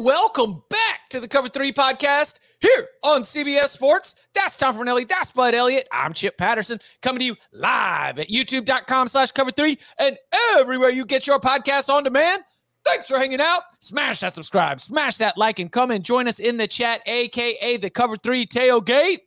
Welcome back to the Cover 3 podcast here on CBS Sports. That's Tom Fornelli. That's Bud Elliott. I'm Chip Patterson coming to you live at youtube.com slash cover three and everywhere you get your podcasts on demand. Thanks for hanging out. Smash that subscribe, smash that like, and come and join us in the chat, aka the Cover 3 Tailgate.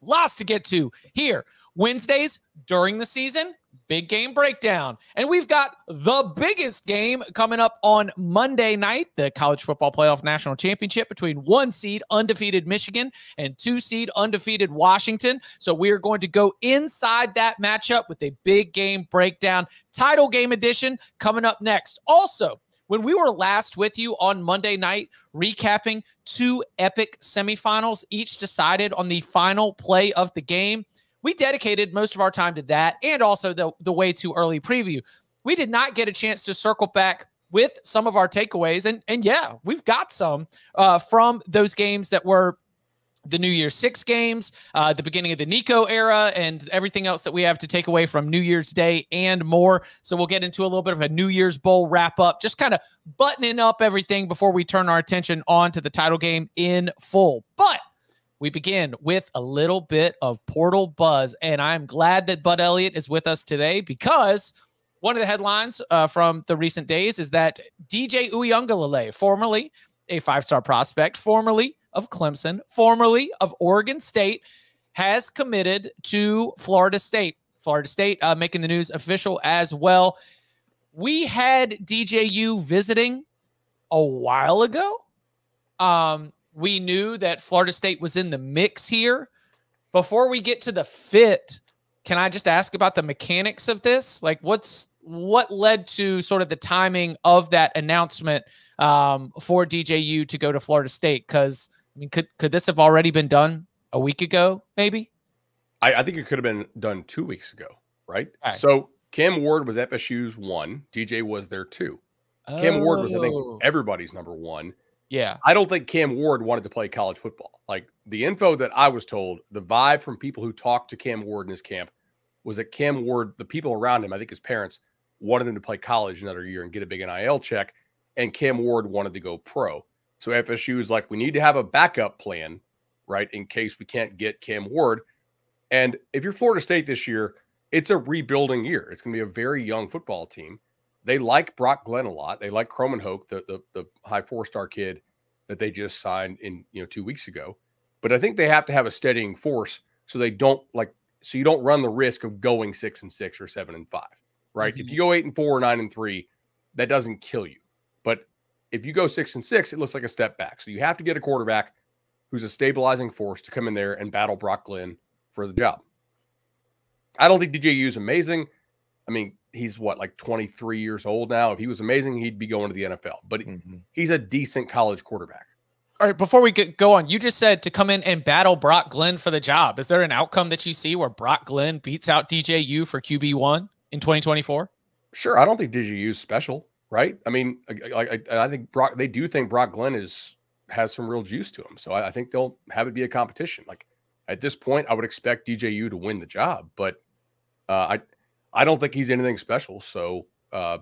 Lots to get to here. Wednesdays during the season, big game breakdown. And we've got the biggest game coming up on Monday night the College Football Playoff National Championship between one seed undefeated Michigan and two seed undefeated Washington. So we are going to go inside that matchup with a big game breakdown, title game edition coming up next. Also, when we were last with you on Monday night, recapping two epic semifinals, each decided on the final play of the game, we dedicated most of our time to that and also the, the way too early preview. We did not get a chance to circle back with some of our takeaways. And, and yeah, we've got some uh, from those games that were the New Year's Six games, uh, the beginning of the Nico era, and everything else that we have to take away from New Year's Day and more. So we'll get into a little bit of a New Year's Bowl wrap up, just kind of buttoning up everything before we turn our attention on to the title game in full. But we begin with a little bit of portal buzz, and I'm glad that Bud Elliott is with us today because one of the headlines uh, from the recent days is that DJ Uiagalelei, formerly a five-star prospect, formerly of Clemson, formerly of Oregon State, has committed to Florida State. Florida State uh, making the news official as well. We had DJU visiting a while ago. Um, we knew that Florida State was in the mix here. Before we get to the fit, can I just ask about the mechanics of this? Like, what's what led to sort of the timing of that announcement um, for DJU to go to Florida State? Because I mean, could could this have already been done a week ago, maybe? I, I think it could have been done two weeks ago, right? right? So Cam Ward was FSU's one, DJ was there two. Oh. Cam Ward was, I think, oh. everybody's number one. Yeah. I don't think Cam Ward wanted to play college football. Like the info that I was told, the vibe from people who talked to Cam Ward in his camp was that Cam Ward, the people around him, I think his parents wanted him to play college another year and get a big NIL check. And Cam Ward wanted to go pro. So FSU is like, we need to have a backup plan, right, in case we can't get Cam Ward. And if you're Florida State this year, it's a rebuilding year. It's going to be a very young football team. They like Brock Glenn a lot. They like Kromenhoek, the, the the high four star kid that they just signed in you know two weeks ago. But I think they have to have a steadying force so they don't like so you don't run the risk of going six and six or seven and five. Right? Mm-hmm. If you go eight and four or nine and three, that doesn't kill you. But if you go six and six, it looks like a step back. So you have to get a quarterback who's a stabilizing force to come in there and battle Brock Glenn for the job. I don't think DJU is amazing. I mean, he's what like 23 years old now. If he was amazing, he'd be going to the NFL. But mm-hmm. he's a decent college quarterback. All right, before we get, go on, you just said to come in and battle Brock Glenn for the job. Is there an outcome that you see where Brock Glenn beats out DJU for QB one in 2024? Sure, I don't think DJU is special, right? I mean, I, I, I, think Brock. They do think Brock Glenn is has some real juice to him, so I, I think they'll have it be a competition. Like at this point, I would expect DJU to win the job, but uh, I I don't think he's anything special. So, uh,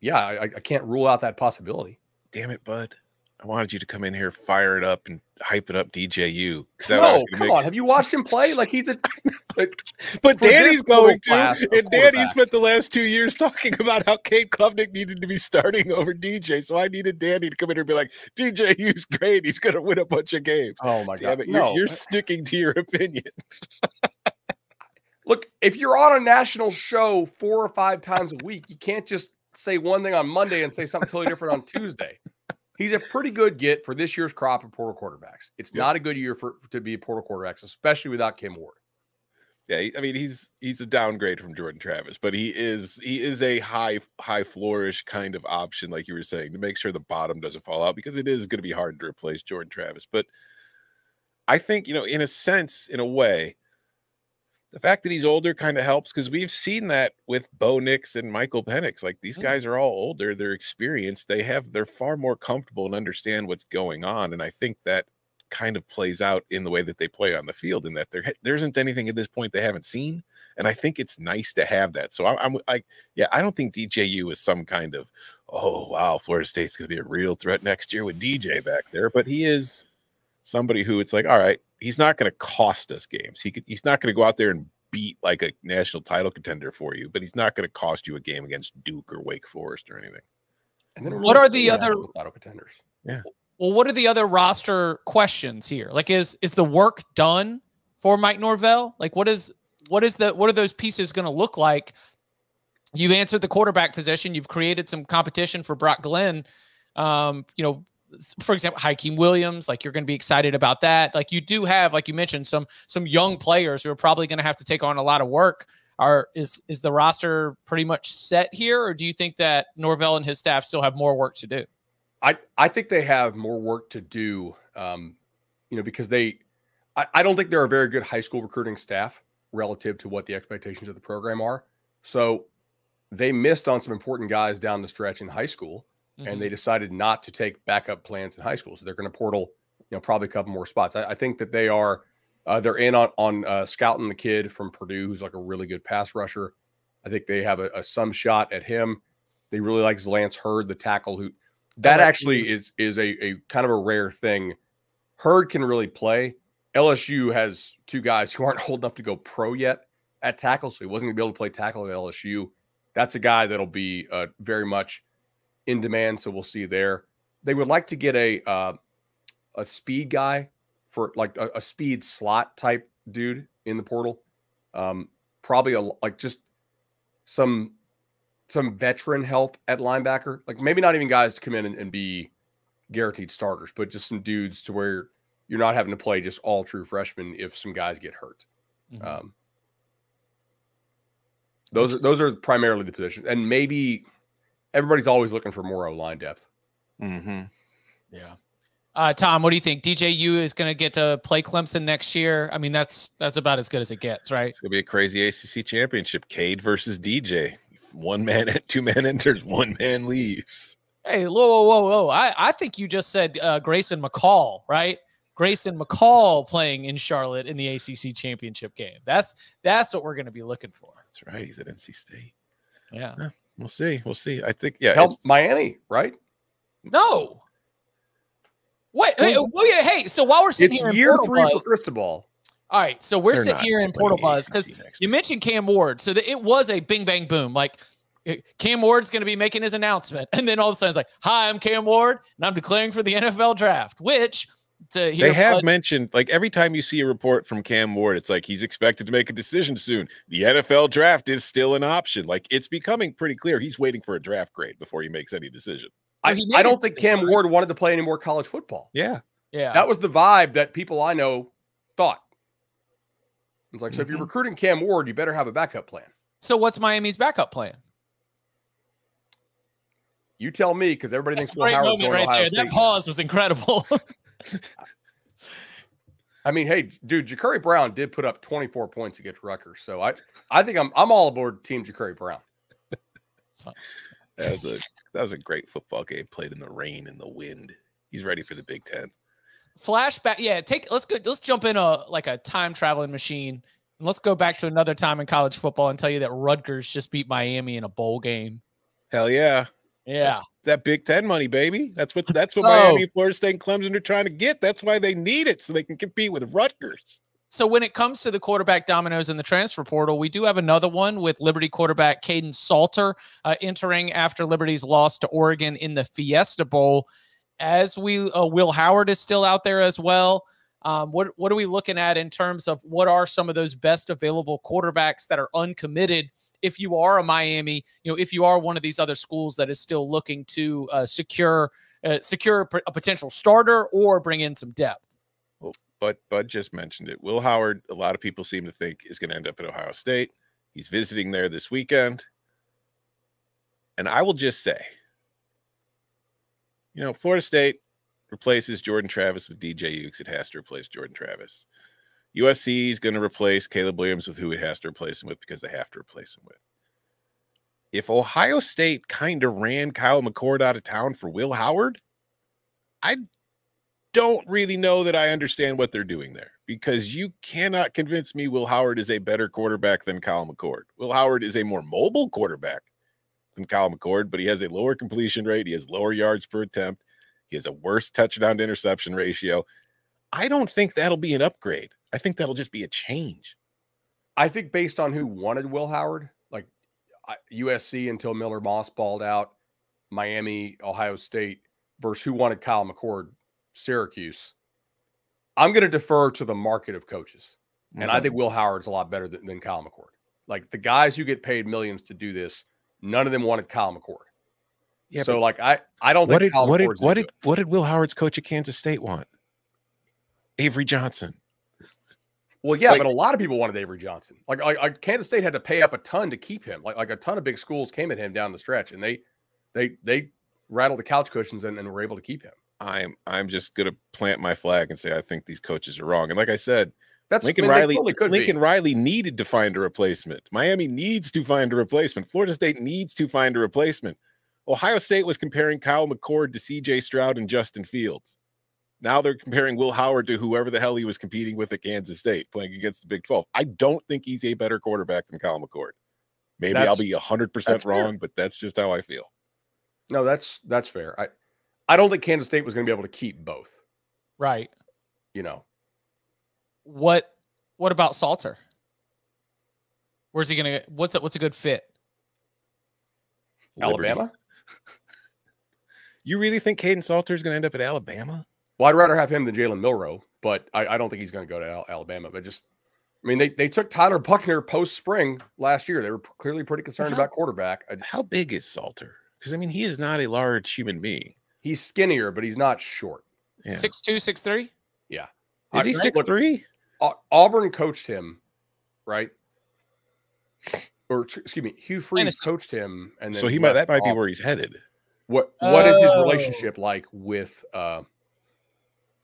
yeah, I, I, can't rule out that possibility. Damn it, bud. I wanted you to come in here, fire it up, and hype it up DJU. No, come make... on. Have you watched him play? Like he's a. but Danny's going to, and Danny spent the last two years talking about how Cade Klubnik needed to be starting over DJ. So I needed Danny to come in here and be like, DJU's great. He's going to win a bunch of games. Oh my Damn god, you're, no. you're sticking to your opinion. Look, if you're on a national show four or five times a week, you can't just say one thing on Monday and say something totally different on Tuesday. He's a pretty good get for this year's crop of portal quarterbacks. It's yep. not a good year for to be portal quarterbacks, especially without Cam Ward. Yeah, I mean he's he's a downgrade from Jordan Travis, but he is he is a high high flourish kind of option, like you were saying, to make sure the bottom doesn't fall out because it is going to be hard to replace Jordan Travis. But I think you know, in a sense, in a way, the fact that he's older kind of helps because we've seen that with Bo Nix and Michael Penix. Like these mm. guys are all older, they're experienced, they have they're far more comfortable and understand what's going on. And I think that kind of plays out in the way that they play on the field, in that there there isn't anything at this point they haven't seen, and I think it's nice to have that. So I, I'm like, yeah, I don't think DJU is some kind of oh wow, Florida State's going to be a real threat next year with DJ back there, but he is somebody who it's like, all right, he's not going to cost us games. He could, he's not going to go out there and beat like a national title contender for you, but he's not going to cost you a game against Duke or Wake Forest or anything. And then what are the other title contenders? Yeah. Well, what are the other roster questions here? Like, is is the work done for Mike Norvell? Like, what is what is the what are those pieces going to look like? You've answered the quarterback position. You've created some competition for Brock Glenn. Um, you know, for example, Hykeem Williams, like you're going to be excited about that. Like you do have, like you mentioned, some some young players who are probably going to have to take on a lot of work. Are is is the roster pretty much set here, or do you think that Norvell and his staff still have more work to do? I I think they have more work to do. Um, you know, because they, I, I don't think they're a very good high school recruiting staff relative to what the expectations of the program are. So they missed on some important guys down the stretch in high school mm-hmm. and they decided not to take backup plans in high school. So they're going to portal, you know, probably a couple more spots. I, I think that they are uh, they're in on on uh, scouting the kid from Purdue, who's like a really good pass rusher. I think they have a, a some shot at him. They really like Lance Heard, the tackle who that oh, actually is is a, a kind of a rare thing. Heard can really play. LSU has two guys who aren't old enough to go pro yet at tackle, so he wasn't going to be able to play tackle at LSU. That's a guy that'll be uh, very much in demand, so we'll see there. They would like to get a uh, a speed guy for like a, a, speed slot type dude in the portal. Um, probably a like just some some veteran help at linebacker. Like maybe not even guys to come in and, and be guaranteed starters, but just some dudes to where you're not having to play just all true freshmen if some guys get hurt. Mm-hmm. Um, those those are primarily the positions, and maybe everybody's always looking for more O line depth. Mm-hmm. Yeah. Uh, Tom, what do you think? DJU is going to get to play Clemson next year. I mean, that's that's about as good as it gets, right? It's going to be a crazy ACC championship. Cade versus DJ. One man, two man enters, one man leaves. Hey, whoa, whoa, whoa, whoa! I I think you just said uh, Grayson McCall, right? Grayson McCall playing in Charlotte in the ACC championship game. That's that's what we're going to be looking for. That's right. He's at NC State. Yeah. yeah. We'll see. We'll see. I think yeah. Help Miami, right? No. Wait, hey, hey, hey, so while we're sitting it's here, year three Buzz, for Cristobal. All right, so we're They're sitting here in Portal Buzz because you mentioned Cam Ward, so it was a bing bang boom. Like eh, Cam Ward's going to be making his announcement, and then all of a sudden it's like, "Hi, I'm Cam Ward, and I'm declaring for the NFL draft." Which to hear. They have Bud- mentioned like every time you see a report from Cam Ward, it's like he's expected to make a decision soon. The NFL draft is still an option. Like it's becoming pretty clear he's waiting for a draft grade before he makes any decision. I, I don't think Cam Ward wanted to play any more college football. Yeah. Yeah. That was the vibe that people I know thought. It's like, mm-hmm. so if you're mm-hmm. recruiting Cam Ward, you better have a backup plan. So what's Miami's backup plan? You tell me, because everybody That's thinks Will Howard's going right Ohio there. State. That pause was incredible. I mean, hey, dude, Jacurri Brown did put up 24 points against Rutgers, so I, I think I'm, I'm all aboard Team Jacurri Brown. that was a, that was a great football game played in the rain and the wind. He's ready for the Big Ten. Flashback, yeah. Take let's go. Let's jump in a like a time traveling machine, and let's go back to another time in college football and tell you that Rutgers just beat Miami in a bowl game. Hell yeah! Yeah, that Big Ten money, baby. That's what that's what Miami, Florida State, and Clemson are trying to get. That's why they need it so they can compete with Rutgers. So when it comes to the quarterback dominoes in the transfer portal, we do have another one with Liberty quarterback Kaidon Salter uh, entering after Liberty's loss to Oregon in the Fiesta Bowl. As we, uh, Will Howard is still out there as well. Um, what what are we looking at in terms of what are some of those best available quarterbacks that are uncommitted? If you are a Miami, you know, if you are one of these other schools that is still looking to uh, secure uh, secure a potential starter or bring in some depth. Well, but Bud just mentioned it. Will Howard, a lot of people seem to think is going to end up at Ohio State. He's visiting there this weekend, and I will just say, you know, Florida State replaces Jordan Travis with DJ Ukes, it has to replace Jordan Travis. USC is going to replace Caleb Williams with who it has to replace him with because they have to replace him with. If Ohio State kind of ran Kyle McCord out of town for Will Howard, I'd don't really know that I understand what they're doing there because you cannot convince me Will Howard is a better quarterback than Kyle McCord. Will Howard is a more mobile quarterback than Kyle McCord, but he has a lower completion rate. He has lower yards per attempt. He has a worse touchdown to interception ratio. I don't think that'll be an upgrade. I think that'll just be a change. I think based on who wanted Will Howard, like USC until Miller Moss balled out, Miami, Ohio State, versus who wanted Kyle McCord, Syracuse. I'm going to defer to the market of coaches. And. I think Will Howard's a lot better than, than Kyle McCord. Like the guys who get paid millions to do this, none of them wanted Kyle McCord. Yeah. So like I I don't what think did what did what did what did Will Howard's coach at Kansas State want? Avery Johnson. Well, yeah, like, but a lot of people wanted Avery Johnson. Like, like, like, Kansas State had to pay up a ton to keep him. Like, like a ton of big schools came at him down the stretch, and they, they, they rattled the couch cushions and, and were able to keep him. I'm, I'm just gonna plant my flag and say I think these coaches are wrong. And like I said, that's Lincoln I mean, Riley. Totally Lincoln be. Riley needed to find a replacement. Miami needs to find a replacement. Florida State needs to find a replacement. Ohio State was comparing Kyle McCord to C.J. Stroud and Justin Fields. Now they're comparing Will Howard to whoever the hell he was competing with at Kansas State, playing against the Big 12. I don't think he's a better quarterback than Kyle McCord. Maybe that's, I'll be 100% wrong, fair. but that's just how I feel. No, that's that's fair. I I don't think Kansas State was going to be able to keep both. Right. You know. What what about Salter? Where's he going to what's a, what's a good fit? Alabama? You really think Kaidon Salter is going to end up at Alabama? Well, I'd rather have him than Jalen Milroe, but I, I, don't think he's going to go to Alabama. But just, I mean, they, they took Tyler Buchner post spring last year. They were clearly pretty concerned how, about quarterback. How big is Salter? Because I mean, he is not a large human being. He's skinnier, but he's not short. Six two, six three. Yeah, is he six three? Auburn coached him, right? Or excuse me, Hugh Freeze coached him, and so he might that might Auburn. be where he's headed. What What oh. is his oh. relationship like with? uh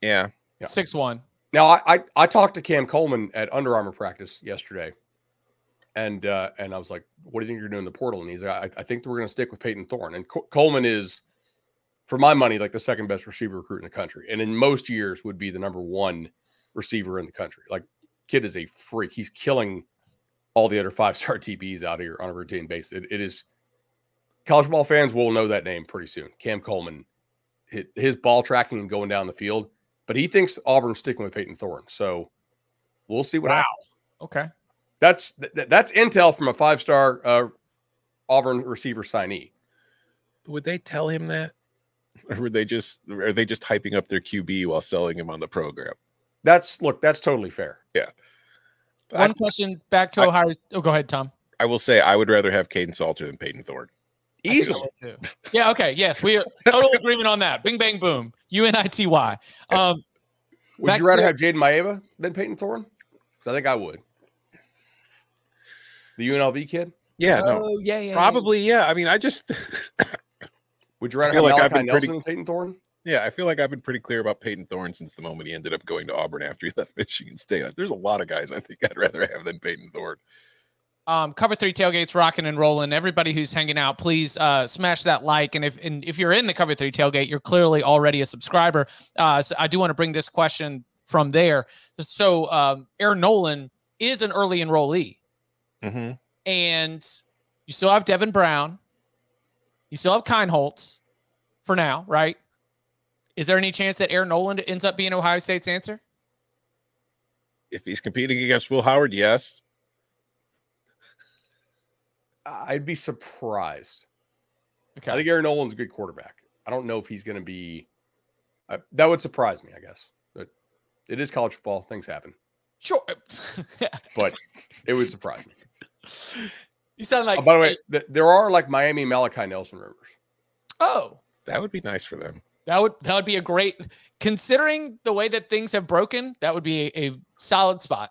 yeah. yeah. Six one. Now I, I, I talked to Cam Coleman at Under Armour practice yesterday, and uh, and I was like, "What do you think you're doing in the portal?" And he's like, "I, I think we're going to stick with Payton Thorne." And Co- Coleman is, for my money, like the second best receiver recruit in the country, and in most years would be the number one receiver in the country. Like, kid is a freak. He's killing all the other five star TBs out here on a routine basis. It, it is college ball fans will know that name pretty soon. Cam Coleman, his, his ball tracking and going down the field but he thinks Auburn's sticking with Payton Thorne. So we'll see what wow. happens. Okay. That's th- that's intel from a five star uh, Auburn receiver signee. Would they tell him that, or were they just are they just hyping up their QB while selling him on the program? That's look. That's totally fair. Yeah. One I, question back to I, Ohio. Oh, go ahead, Tom. I will say I would rather have Kaidon Salter than Payton Thorne. Easily. yeah. Okay. Yes. We are total agreement on that. Bing, bang, boom. U N I T Y. Um, would you rather have Jayden Maiava than Payton Thorne? Because I think I would. The UNLV kid? Yeah. Oh, no. Yeah. Yeah. Probably. Yeah. yeah. I mean, I just. would you rather have like I've been Nelson pretty, Payton Thorne? Yeah, I feel like I've been pretty clear about Payton Thorne since the moment he ended up going to Auburn after he left Michigan State. There's a lot of guys I think I'd rather have than Payton Thorne. Um, cover three tailgates rocking and rolling. Everybody who's hanging out, please uh, smash that like. And if and if you're in the cover three tailgate, you're clearly already a subscriber. Uh, so I do want to bring this question from there. So um, Air Noland is an early enrollee, mm-hmm. and you still have Devin Brown, you still have Kienholz for now, right? Is there any chance that Air Noland ends up being Ohio State's answer? If he's competing against Will Howard, yes. I'd be surprised. Okay. I think Air Noland's a good quarterback. I don't know if he's going to be. Uh, that would surprise me, I guess. But it is college football. Things happen. Sure. but it would surprise me. You sound like. Oh, by the way, th- there are like Miami Malachi Nelson rumors. Oh, that would be nice for them. That would that would be a great considering the way that things have broken. That would be a, a solid spot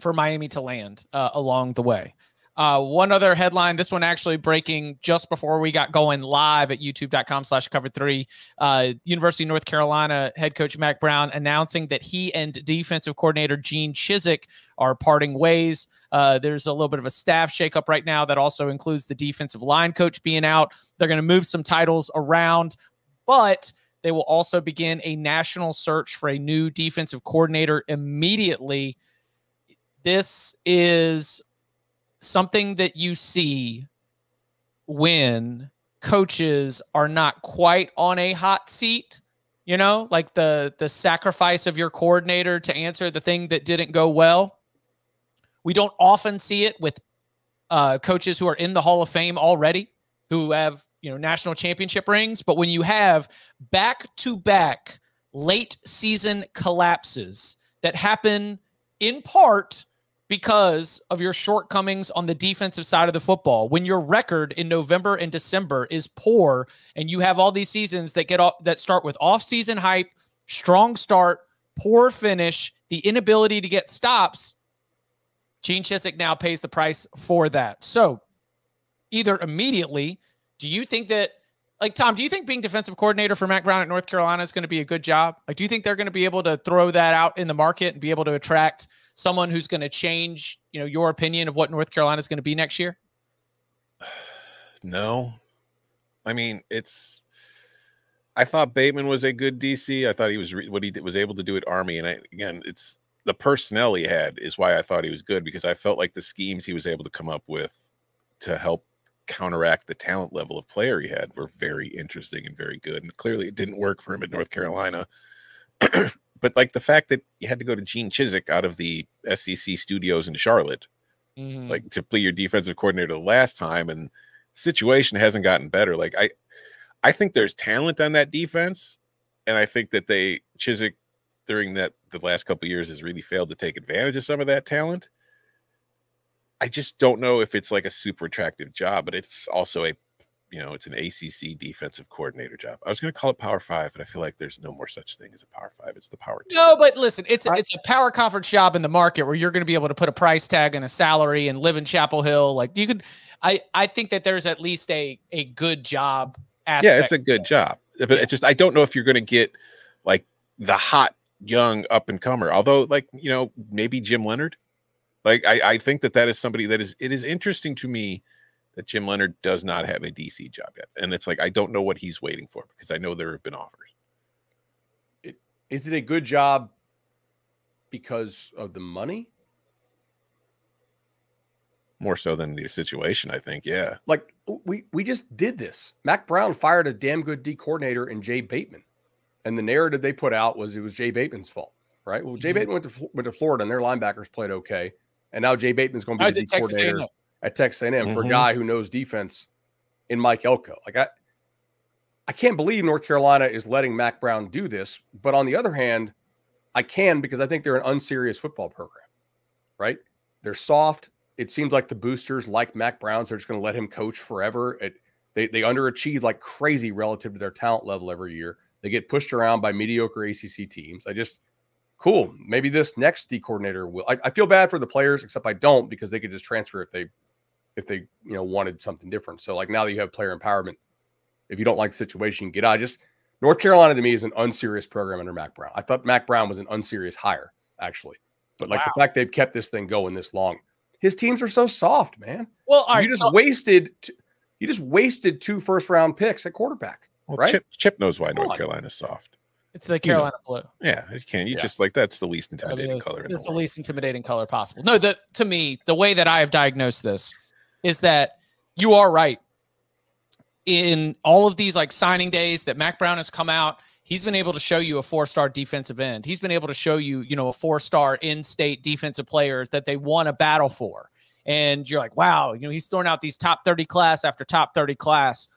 for Miami to land uh, along the way. Uh, one other headline, this one actually breaking just before we got going live at youtube.com slash cover three. Uh, University of North Carolina head coach Mack Brown announcing that he and defensive coordinator Gene Chizik are parting ways. Uh, there's a little bit of a staff shakeup right now that also includes the defensive line coach being out. They're going to move some titles around, but They will also begin a national search for a new defensive coordinator immediately. This is something that you see when coaches are not quite on a hot seat you know like the the sacrifice of your coordinator to answer the thing that didn't go well we don't often see it with uh, coaches who are in the hall of fame already who have you know national championship rings but when you have back to back late season collapses that happen in part because of your shortcomings on the defensive side of the football. When your record in November and December is poor and you have all these seasons that get off that start with off-season hype, strong start, poor finish, the inability to get stops, Gene Chizik now pays the price for that. So, either immediately, do you think that like Tom, do you think being defensive coordinator for Mack Brown at North Carolina is going to be a good job? Like, do you think they're going to be able to throw that out in the market and be able to attract someone who's going to change, you know, your opinion of what North Carolina is going to be next year? No, I mean it's. I thought Bateman was a good DC. I thought he was what he was able to do at Army, and I, again, it's the personnel he had is why I thought he was good because I felt like the schemes he was able to come up with to help counteract the talent level of player he had were very interesting and very good. And clearly it didn't work for him at North Carolina. but like the fact that you had to go to Gene Chizik out of the SEC studios in Charlotte, mm-hmm. like to play your defensive coordinator the last time, and situation hasn't gotten better. Like I, I think there's talent on that defense, and I think that they Chizik during that the last couple years has really failed to take advantage of some of that talent. I just don't know if it's like a super attractive job, but it's also a you know, it's an ACC defensive coordinator job. I was going to call it Power Five, but I feel like there's no more such thing as a Power Five. It's the Power. Two. No, but listen, it's a, it's a power conference job in the market where you're going to be able to put a price tag and a salary and live in Chapel Hill. Like you could, I I think that there's at least a a good job. Yeah, it's a good job, uh, but yeah. it's just I don't know if you're going to get like the hot young up and comer. Although, like you know, maybe Jim Leonhard like I, I think that that is somebody that is it is interesting to me that Jim Leonhard does not have a DC job yet, and it's like I don't know what he's waiting for because I know there have been offers. It, is it a good job because of the money? More so than the situation, I think. Yeah. Like we we just did this. Mack Brown fired a damn good D coordinator in Jay Bateman, and the narrative they put out was it was Jay Bateman's fault, right? Well, Jay mm-hmm. Bateman went to went to Florida, and their linebackers played okay. And now Jay Bateman's going to be the Texas coordinator A&M? at Texas A&M mm-hmm. for a mm-hmm. guy who knows defense in Mike Elko. Like I, I can't believe North Carolina is letting Mack Brown do this. But on the other hand, I can because I think they're an unserious football program, right? They're soft. It seems like the boosters like Mack Brown, so they're just going to let him coach forever. It, they they underachieve like crazy relative to their talent level every year. They get pushed around by mediocre ACC teams. I just cool. Maybe this next D coordinator will. I, I, feel bad for the players, except I don't because they could just transfer if they if they you know wanted something different. So like now that you have player empowerment, if you don't like the situation, get out. Just North Carolina to me is an unserious program under Mack Brown. I thought Mack Brown was an unserious hire actually, but like wow. the fact they've kept this thing going this long, his teams are so soft, man. Well, you just so- wasted. You just wasted two first round picks at quarterback. Well, right? Chip, Chip knows why Come North Carolina's soft. It's the Carolina you know, blue. Yeah, you can't. You yeah. just like that's the least intimidating I mean, color. It's the, the least intimidating color possible. No, the to me, the way that I have diagnosed this is that you are right. In all of these like signing days that Mack Brown has come out, he's been able to show you a four-star defensive end. He's been able to show you, you know, a four-star in-state defensive player that they won a battle for. And you're like, wow, you know, he's throwing out these top 30 class after top 30 class.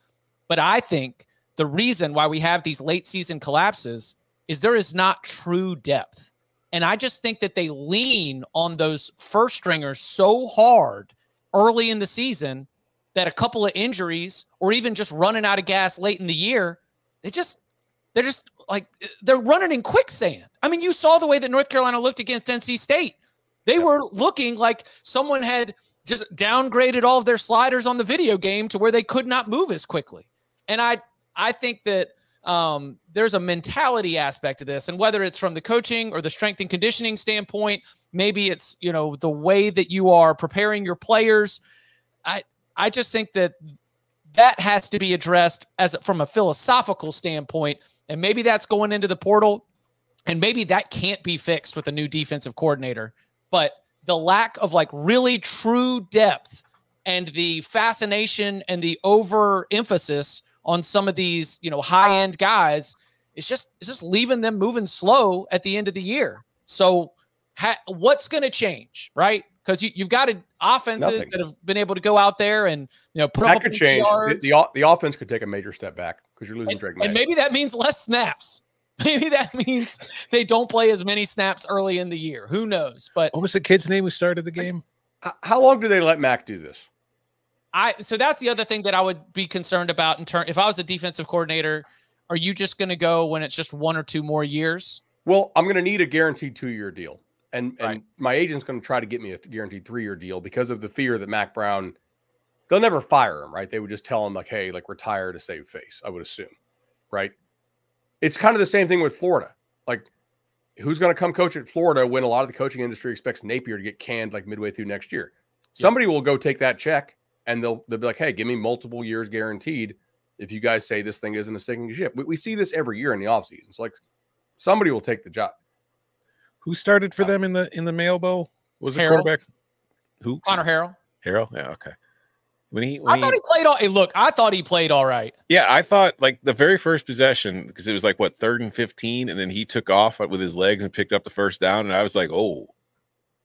But I think the reason why we have these late season collapses is there is not true depth. And I just think that they lean on those first stringers so hard early in the season that a couple of injuries or even just running out of gas late in the year, they just they're just like they're running in quicksand. I mean, you saw the way that North Carolina looked against NC State. They were looking like someone had just downgraded all of their sliders on the video game to where they could not move as quickly. And I I think that um, there's a mentality aspect to this, and whether it's from the coaching or the strength and conditioning standpoint, maybe it's you know the way that you are preparing your players. I I just think that that has to be addressed as from a philosophical standpoint. And maybe that's going into the portal. And maybe that can't be fixed with a new defensive coordinator. But the lack of like really true depth and the fascination and the overemphasis on some of these, you know, high-end guys it's just it's just leaving them moving slow at the end of the year. So ha- what's going to change, right? Because you, you've got offenses Nothing. that have been able to go out there and you know put that could change. The, the, the offense could take a major step back because you're losing and, Drake. Maye. And maybe that means less snaps. Maybe that means they don't play as many snaps early in the year. Who knows? But what was the kid's name who started the game? How long do they let Mack do this? I so that's the other thing that I would be concerned about in turn. If I was a defensive coordinator, are you just going to go when it's just one or two more years? Well, I'm going to need a guaranteed two year deal, and right. and my agent's going to try to get me a guaranteed three year deal because of the fear that Mack Brown. They'll never fire him, right? They would just tell him like, "Hey, like retire to save face." I would assume, right? It's kind of the same thing with Florida. Like, who's going to come coach at Florida when a lot of the coaching industry expects Napier to get canned like midway through next year? Yeah. Somebody will go take that check and they'll they'll be like, "Hey, give me multiple years guaranteed." If you guys say this thing isn't a sinking ship, we, we see this every year in the offseason. So like, somebody will take the job. Who started for uh, them in the in the mail bowl? Was it quarterback? Who? Conner Harrell. Harrell. Yeah. Okay. When he, when I thought he, he played all. Hey, look, I thought he played all right. Yeah, I thought like the very first possession because it was like what third and fifteen, and then he took off with his legs and picked up the first down, and I was like, oh,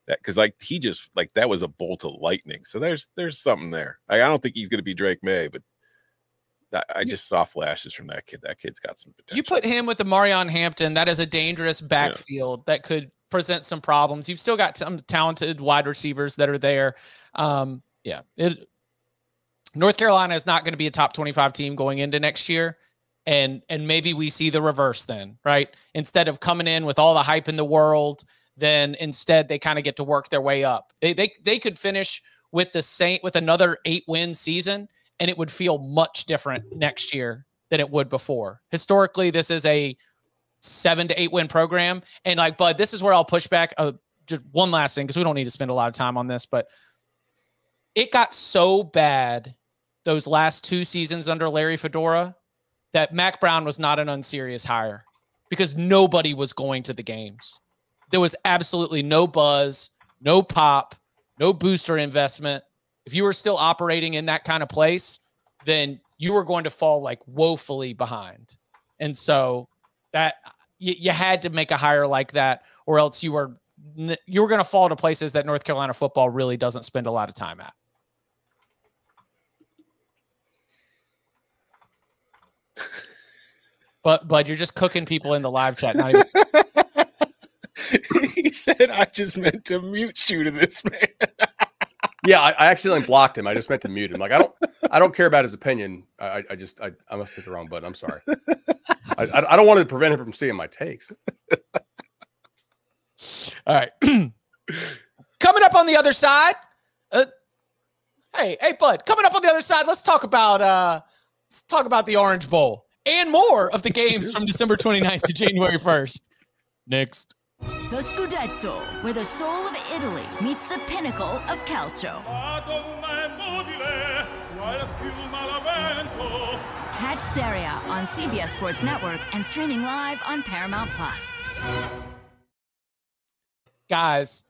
that because like he just like that was a bolt of lightning. So there's there's something there. I don't think he's going to be Drake Maye, but I, I just saw flashes from that kid. That kid's got some potential. You put him with the Marion Hampton. That is a dangerous backfield yeah. that could present some problems. You've still got some talented wide receivers that are there. Um, yeah, it North Carolina is not going to be a top 25 team going into next year. And and maybe we see the reverse then, right? Instead of coming in with all the hype in the world, then instead they kind of get to work their way up. They they they could finish with the same with another eight win season, and it would feel much different next year than it would before. Historically, this is a seven to eight win program, and like, Bud, this is where I'll push back. Uh, just one last thing because we don't need to spend a lot of time on this, but it got so bad those last two seasons under Larry Fedora that Mac Brown was not an unserious hire because nobody was going to the games. There was absolutely no buzz, no pop, no booster investment. If you were still operating in that kind of place, then you were going to fall like woefully behind. And so that you, you had to make a hire like that, or else you were you were going to fall to places that North Carolina football really doesn't spend a lot of time at. But but you're just cooking people in the live chat. Even... he said, "I just meant to mute you to this man." yeah, I, I, accidentally blocked him. I just meant to mute him. Like I don't, I don't care about his opinion. I, I just, I, I must hit the wrong button. I'm sorry. I, I, don't want to prevent him from seeing my takes. All right. coming up on the other side. Uh, hey, hey, bud. Coming up on the other side. Let's talk about. uh Let's talk about the Orange Bowl and more of the games from December 29th to January 1st. Next. The Scudetto, where the soul of Italy meets the pinnacle of calcio. Catch Serie A on CBS Sports Network and streaming live on Paramount Plus. Guys,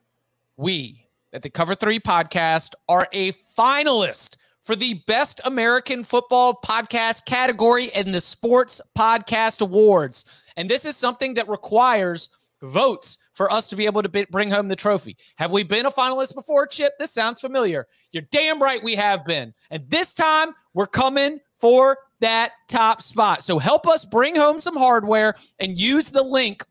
we at the Cover 3 podcast are a finalist for the Best American Football Podcast category in the Sports Podcast Awards. And this is something that requires votes for us to be able to be, bring home the trophy. Have we been a finalist before, Chip? This sounds familiar. You're damn right we have been. And this time we're coming for that top spot. So help us bring home some hardware and use the link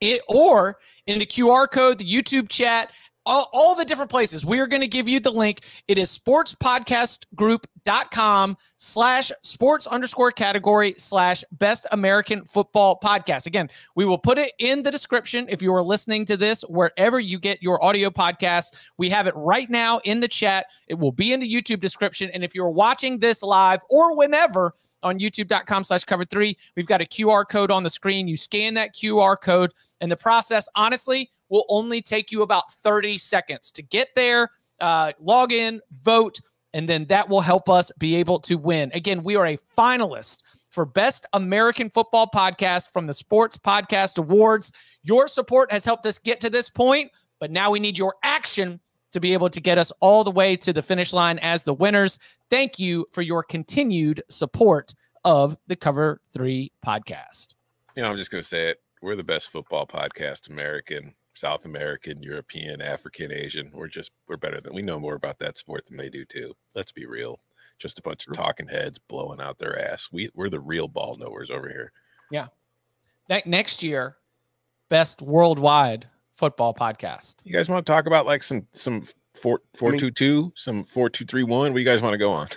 it, or in the QR code, the YouTube chat, all, all the different places. We are going to give you the link. It is sportspodcastgroup.com slash sports underscore category slash best American football podcast. Again, we will put it in the description if you are listening to this wherever you get your audio podcast. We have it right now in the chat. It will be in the YouTube description. And if you're watching this live or whenever, on youtube.com slash cover three. We've got a QR code on the screen. You scan that QR code, and the process, honestly, will only take you about 30 seconds to get there, uh, log in, vote, and then that will help us be able to win. Again, we are a finalist for Best American Football Podcast from the Sports Podcast Awards. Your support has helped us get to this point, but now we need your action to be able to get us all the way to the finish line as the winners. Thank you for your continued support of the Cover 3 podcast. You know, I'm just going to say it. We're the best football podcast, American, South American, European, African, Asian. We're just, we're better than, we know more about that sport than they do too. Let's be real. Just a bunch of talking heads blowing out their ass. We, we're the real ball knowers over here. Yeah. Ne- next year, best worldwide football podcast. You guys want to talk about like some, some four, four, two, two, some four, two, three, one? What do you guys want to go on?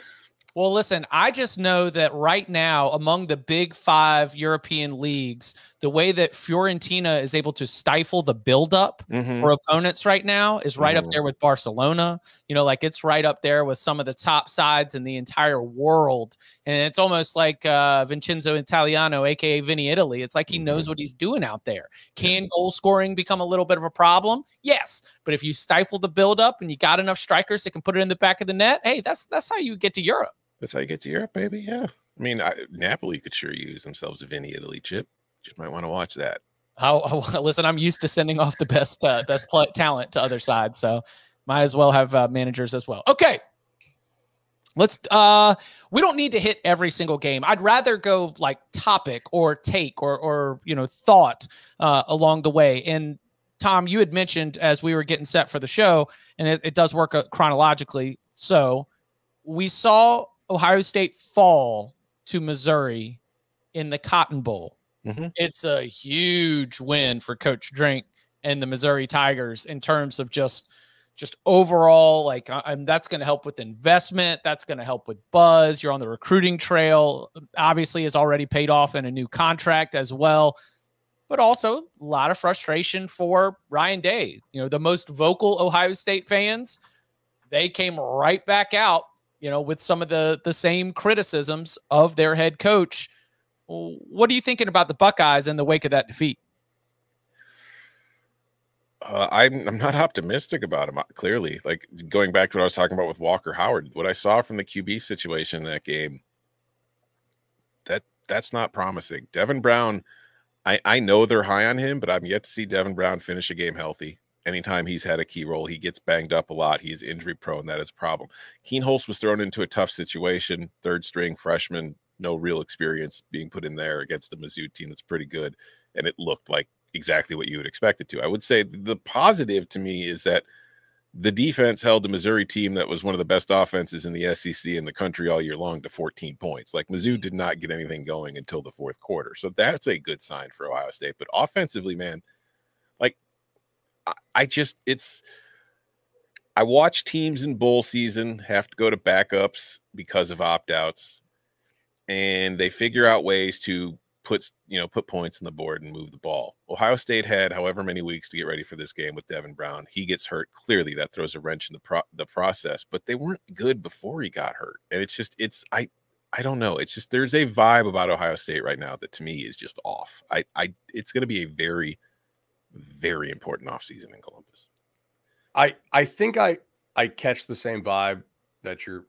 Well, listen, I just know that right now, among the big five European leagues, the way that Fiorentina is able to stifle the buildup Mhm. for opponents right now is right Mhm. up there with Barcelona. You know, like it's right up there with some of the top sides in the entire world. And it's almost like uh, Vincenzo Italiano, aka Vinny Italy. It's like he knows what he's doing out there. Can goal scoring become a little bit of a problem? Yes. But if you stifle the buildup and you got enough strikers that can put it in the back of the net, hey, that's that's how you get to Europe. That's how you get to Europe, baby. Yeah. I mean, I, Napoli could sure use themselves a Vinny Italy chip. Just might want to watch that. How, how- listen, I'm used to sending off the best uh, best pl- talent to other sides, so might as well have uh, managers as well. Okay, let's. uh We don't need to hit every single game. I'd rather go like topic or take or or you know thought uh, along the way. And Tom, you had mentioned as we were getting set for the show, and it, it does work uh, chronologically. So we saw Ohio State fall to Missouri in the Cotton Bowl. Mhm. It's a huge win for Coach Drink and the Missouri Tigers in terms of just just overall like I'm, that's going to help with investment that's going to help with buzz you're on the recruiting trail obviously has already paid off in a new contract as well but also a lot of frustration for Ryan Day you know the most vocal Ohio State fans they came right back out you know with some of the the same criticisms of their head coach what are you thinking about the Buckeyes in the wake of that defeat Uh, I'm I'm not optimistic about him. uh, Clearly, like going back to what I was talking about with Walker Howard, what I saw from the QB situation in that game, that that's not promising. Devin Brown, I I know they're high on him, but I'm yet to see Devin Brown finish a game healthy. Anytime he's had a key role, he gets banged up a lot. He's injury prone. That is a problem. Kienholz was thrown into a tough situation. Third string freshman, no real experience being put in there against a Mizzou team that's pretty good, and it looked like exactly what you would expect it to. I would say the positive to me is that the defense held the Missouri team that was one of the best offenses in the SEC in the country all year long to 14 points. Like Mizzou did not get anything going until the fourth quarter. So that's a good sign for Ohio State. But offensively, man, like I, I just it's I watch teams in bowl season have to go to backups because of opt-outs and they figure out ways to put you know put points on the board and move the ball. Ohio State had however many weeks to get ready for this game with Devin Brown. He gets hurt. Clearly, that throws a wrench in the pro- the process. But they weren't good before he got hurt, and it's just it's I I don't know. It's just there's a vibe about Ohio State right now that to me is just off. I I it's going to be a very very important offseason in Columbus. I I think I I catch the same vibe that you're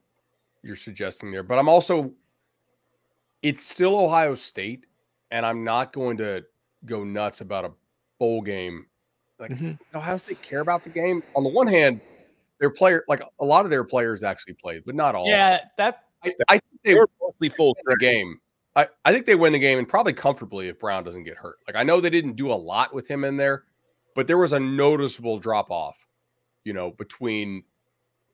you're suggesting there, but I'm also it's still Ohio State, and I'm not going to go nuts about a bowl game. Like Mhm. Ohio State care about the game. On the one hand, their player like a lot of their players actually played, but not all. yeah that I, I think they They were mostly full win the game. I, I think they win the game and probably comfortably if Brown doesn't get hurt. Like I know they didn't do a lot with him in there, but there was a noticeable drop off, you know, between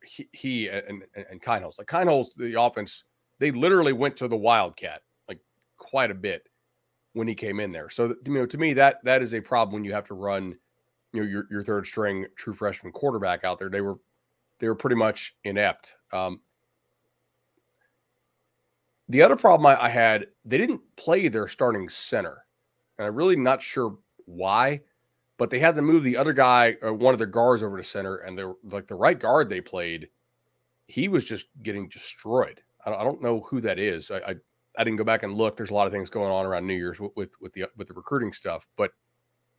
he, he and and, and Kienholz. Like Kienholz, the offense, they literally went to the Wildcat like quite a bit when he came in there. So you know, to me, that that is a problem when you have to run, you know, your your third string true freshman quarterback out there. They were they were pretty much inept. Um, the other problem I, I had, they didn't play their starting center, and I'm really not sure why, but they had to move the other guy or one of their guards over to center, and they're like the right guard they played, he was just getting destroyed. I don't, know who that is. I, I I didn't go back and look. There's a lot of things going on around New Year's with with, with the with the recruiting stuff, but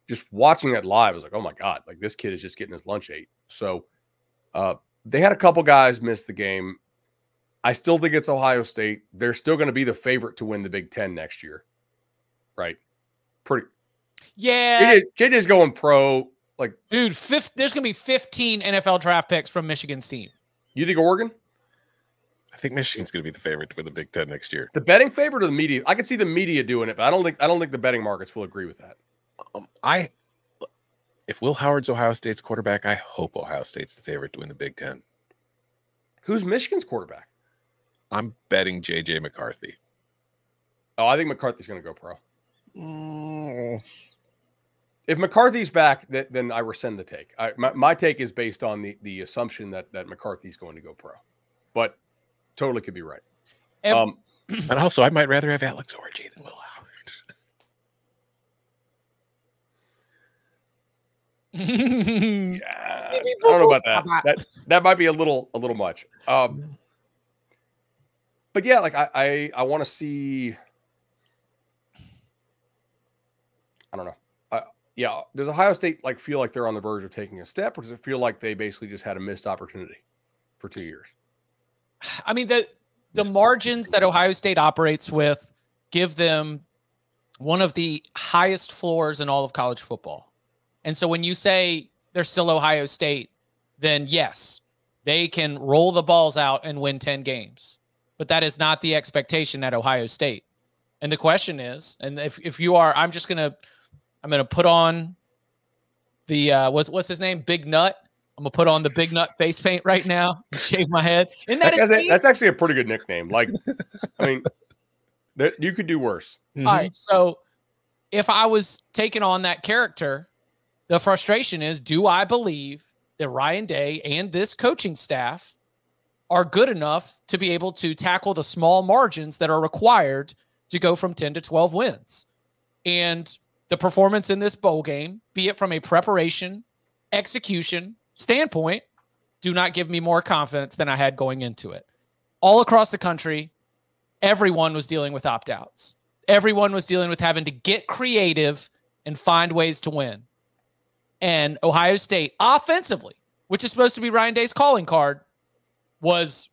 just watching that live, I was like, oh my god, like this kid is just getting his lunch ate. So uh, they had a couple guys miss the game. I still think it's Ohio State. They're still going to be the favorite to win the Big Ten next year, right? Pretty. Yeah, JJ, JJ's going pro. Like, dude, fifth, there's going to be 15 NFL draft picks from Michigan's team. You think Oregon? I think Michigan's going to be the favorite to win the Big Ten next year. The betting favorite or the media? I can see the media doing it, but I don't think I don't think the betting markets will agree with that. Um, I, if Will Howard's Ohio State's quarterback, I hope Ohio State's the favorite to win the Big Ten. Who's Michigan's quarterback? I'm betting JJ McCarthy. Oh, I think McCarthy's going to go pro. Mm. If McCarthy's back, th- then I rescind the take. I, my, my take is based on the the assumption that that McCarthy's going to go pro, but totally could be right. Um, And also, I might rather have Alex Orji than Will Howard. yeah, I don't know about that. That that might be a little a little much. Um, but yeah, like I I, I want to see. I don't know. Uh, yeah, does Ohio State like feel like they're on the verge of taking a step, or does it feel like they basically just had a missed opportunity for two years? I mean the the margins that Ohio State operates with give them one of the highest floors in all of college football. And so when you say they're still Ohio State, then yes, they can roll the balls out and win 10 games. But that is not the expectation at Ohio State. And the question is, and if, if you are, I'm just gonna I'm gonna put on the uh what's what's his name? Big Nut. I'm gonna put on the big nut face paint right now and shave my head. Isn't that That- that's, that's actually a pretty good nickname. Like, I mean, that you could do worse. Mhm. All right. So if I was taking on that character, the frustration is do I believe that Ryan Day and this coaching staff are good enough to be able to tackle the small margins that are required to go from 10 to 12 wins? And the performance in this bowl game, be it from a preparation, execution standpoint, do not give me more confidence than I had going into it. All across the country, everyone was dealing with opt outs. Everyone was dealing with having to get creative and find ways to win. And Ohio State, offensively, which is supposed to be Ryan Day's calling card, was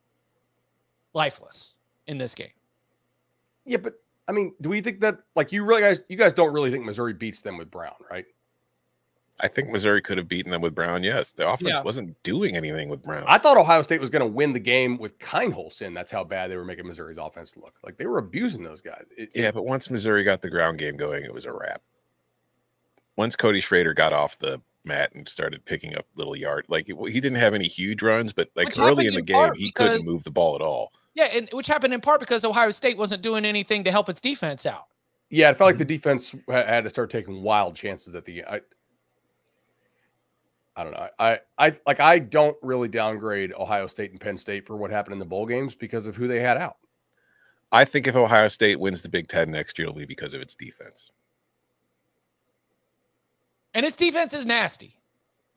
lifeless in this game. Yeah, but I mean, do we think that like you really guys you guys don't really think Missouri beats them with Brown, right? I think Missouri could have beaten them with Brown. Yes, the offense Yeah. wasn't doing anything with Brown. I thought Ohio State was going to win the game with Kienholz in. That's how bad they were making Missouri's offense look. Like they were abusing those guys. It- yeah, but once Missouri got the ground game going, it was a wrap. Once Cody Schrader got off the mat and started picking up little yard, like he didn't have any huge runs, but like Which early in the in game, he couldn't move the ball at all. Yeah, and which happened in part because Ohio State wasn't doing anything to help its defense out. Mm-hmm. yeah, it felt like the defense had to start taking wild chances at the. I, I don't know. I, I like. I don't really downgrade Ohio State and Penn State for what happened in the bowl games because of who they had out. I think if Ohio State wins the Big Ten next year, it'll be because of its defense. And its defense is nasty.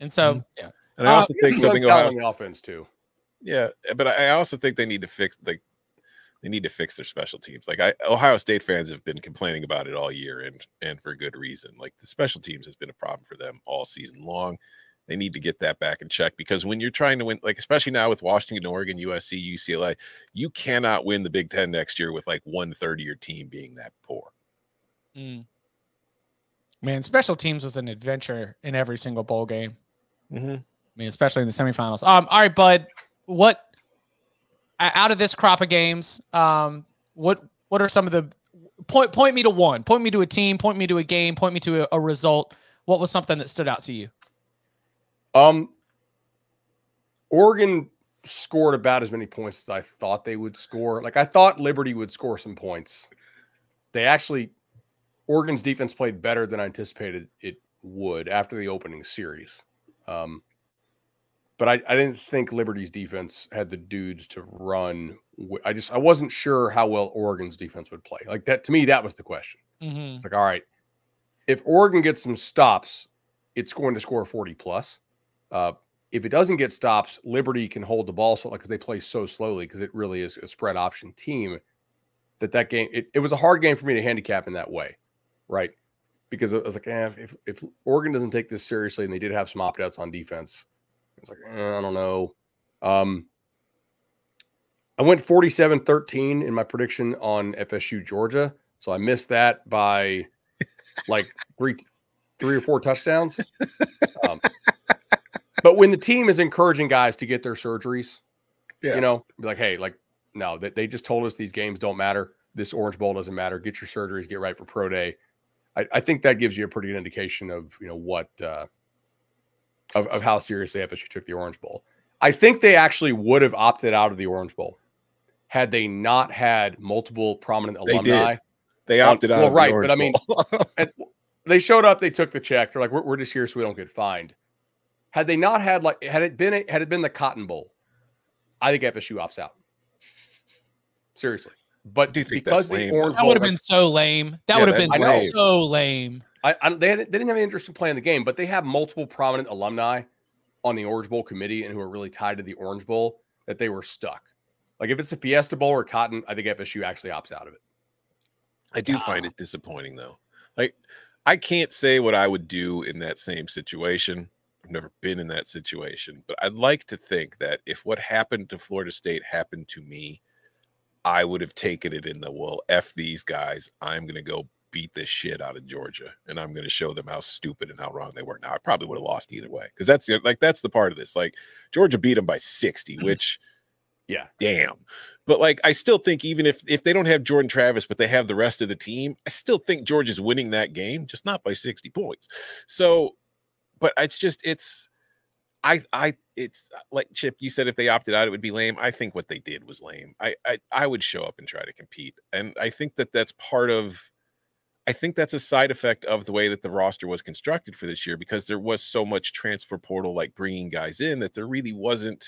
And so, yeah. And I Uh, also think something talent Ohio on the offense too. Yeah, but I I also think they need to fix like they need to fix their special teams. Like I Ohio State fans have been complaining about it all year and and for good reason. Like the special teams has been a problem for them all season long. They need to get that back in check because when you're trying to win, like especially now with Washington, Oregon, USC, UCLA, you cannot win the Big Ten next year with like one third of your team being that poor. Mm. Man, special teams was an adventure in every single bowl game. Mm-hmm. I mean, especially in the semifinals. Um, all right, bud. What out of this crop of games, um, what what are some of the point point me to one, point me to a team, point me to a game, point me to a, a result. What was something that stood out to you? Um, Oregon scored about as many points as I thought they would score. Like I thought Liberty would score some points. They actually, Oregon's defense played better than I anticipated it would after the opening series. Um, but I, I didn't think Liberty's defense had the dudes to run. I just I wasn't sure how well Oregon's defense would play. Like that to me, that was the question. Mm-hmm. It's like, all right, if Oregon gets some stops, it's going to score 40 plus. Uh, if it doesn't get stops, Liberty can hold the ball so because they play so slowly because it really is a spread option team. That that game it, it was a hard game for me to handicap in that way, right? Because I was like, eh, if if Oregon doesn't take this seriously and they did have some opt outs on defense, it's like eh, I don't know. Um, I went 47 13 in my prediction on FSU Georgia. So I missed that by like three, three or four touchdowns. Um, but when the team is encouraging guys to get their surgeries, Yeah. you know, be like, hey, like, no, they, they just told us these games don't matter. This Orange Bowl doesn't matter. Get your surgeries, get right for pro day. I, I think that gives you a pretty good indication of, you know, what, uh, of, of how seriously FSU took the Orange Bowl. I think they actually would have opted out of the Orange Bowl had they not had multiple prominent They did. alumni. They Um, opted out. well, of the right, but I mean- they showed up, they took the check. They're like, we're, we're just here so we don't get fined. Had they not had like, had it been, a, had it been the Cotton Bowl, I think FSU opts out. Seriously, but do you think because that's the lame, Orange? That would have been so lame. That Yeah, would have been lame. so lame. I, I they, had, they didn't have any interest in playing the game, but they have multiple prominent alumni on the Orange Bowl committee and who are really tied to the Orange Bowl that they were stuck. Like if it's a Fiesta Bowl or Cotton, I think FSU actually opts out of it. I do find it disappointing though. Like I can't say what I would do in that same situation. I've never been in that situation, but I'd like to think that if what happened to Florida State happened to me, I would have taken it in the well, F these guys. I'm gonna go beat the shit out of Georgia and I'm gonna show them how stupid and how wrong they were. Now I probably would have lost either way. Because that's the like that's the part of this. Like Georgia beat them by 60, mm-hmm. which Yeah. damn. But like I still think even if if they don't have Jordan Travis, but they have the rest of the team, I still think Georgia's winning that game, just not by 60 points. So, but it's just it's I I it's uh, like Chip, you said if they opted out, it would be lame. I think what they did was lame. I I, I would show up and try to compete, and I think that that's part of. I think that's a side effect of the way that the roster was constructed for this year because there was so much transfer portal, like bringing guys in, that there really wasn't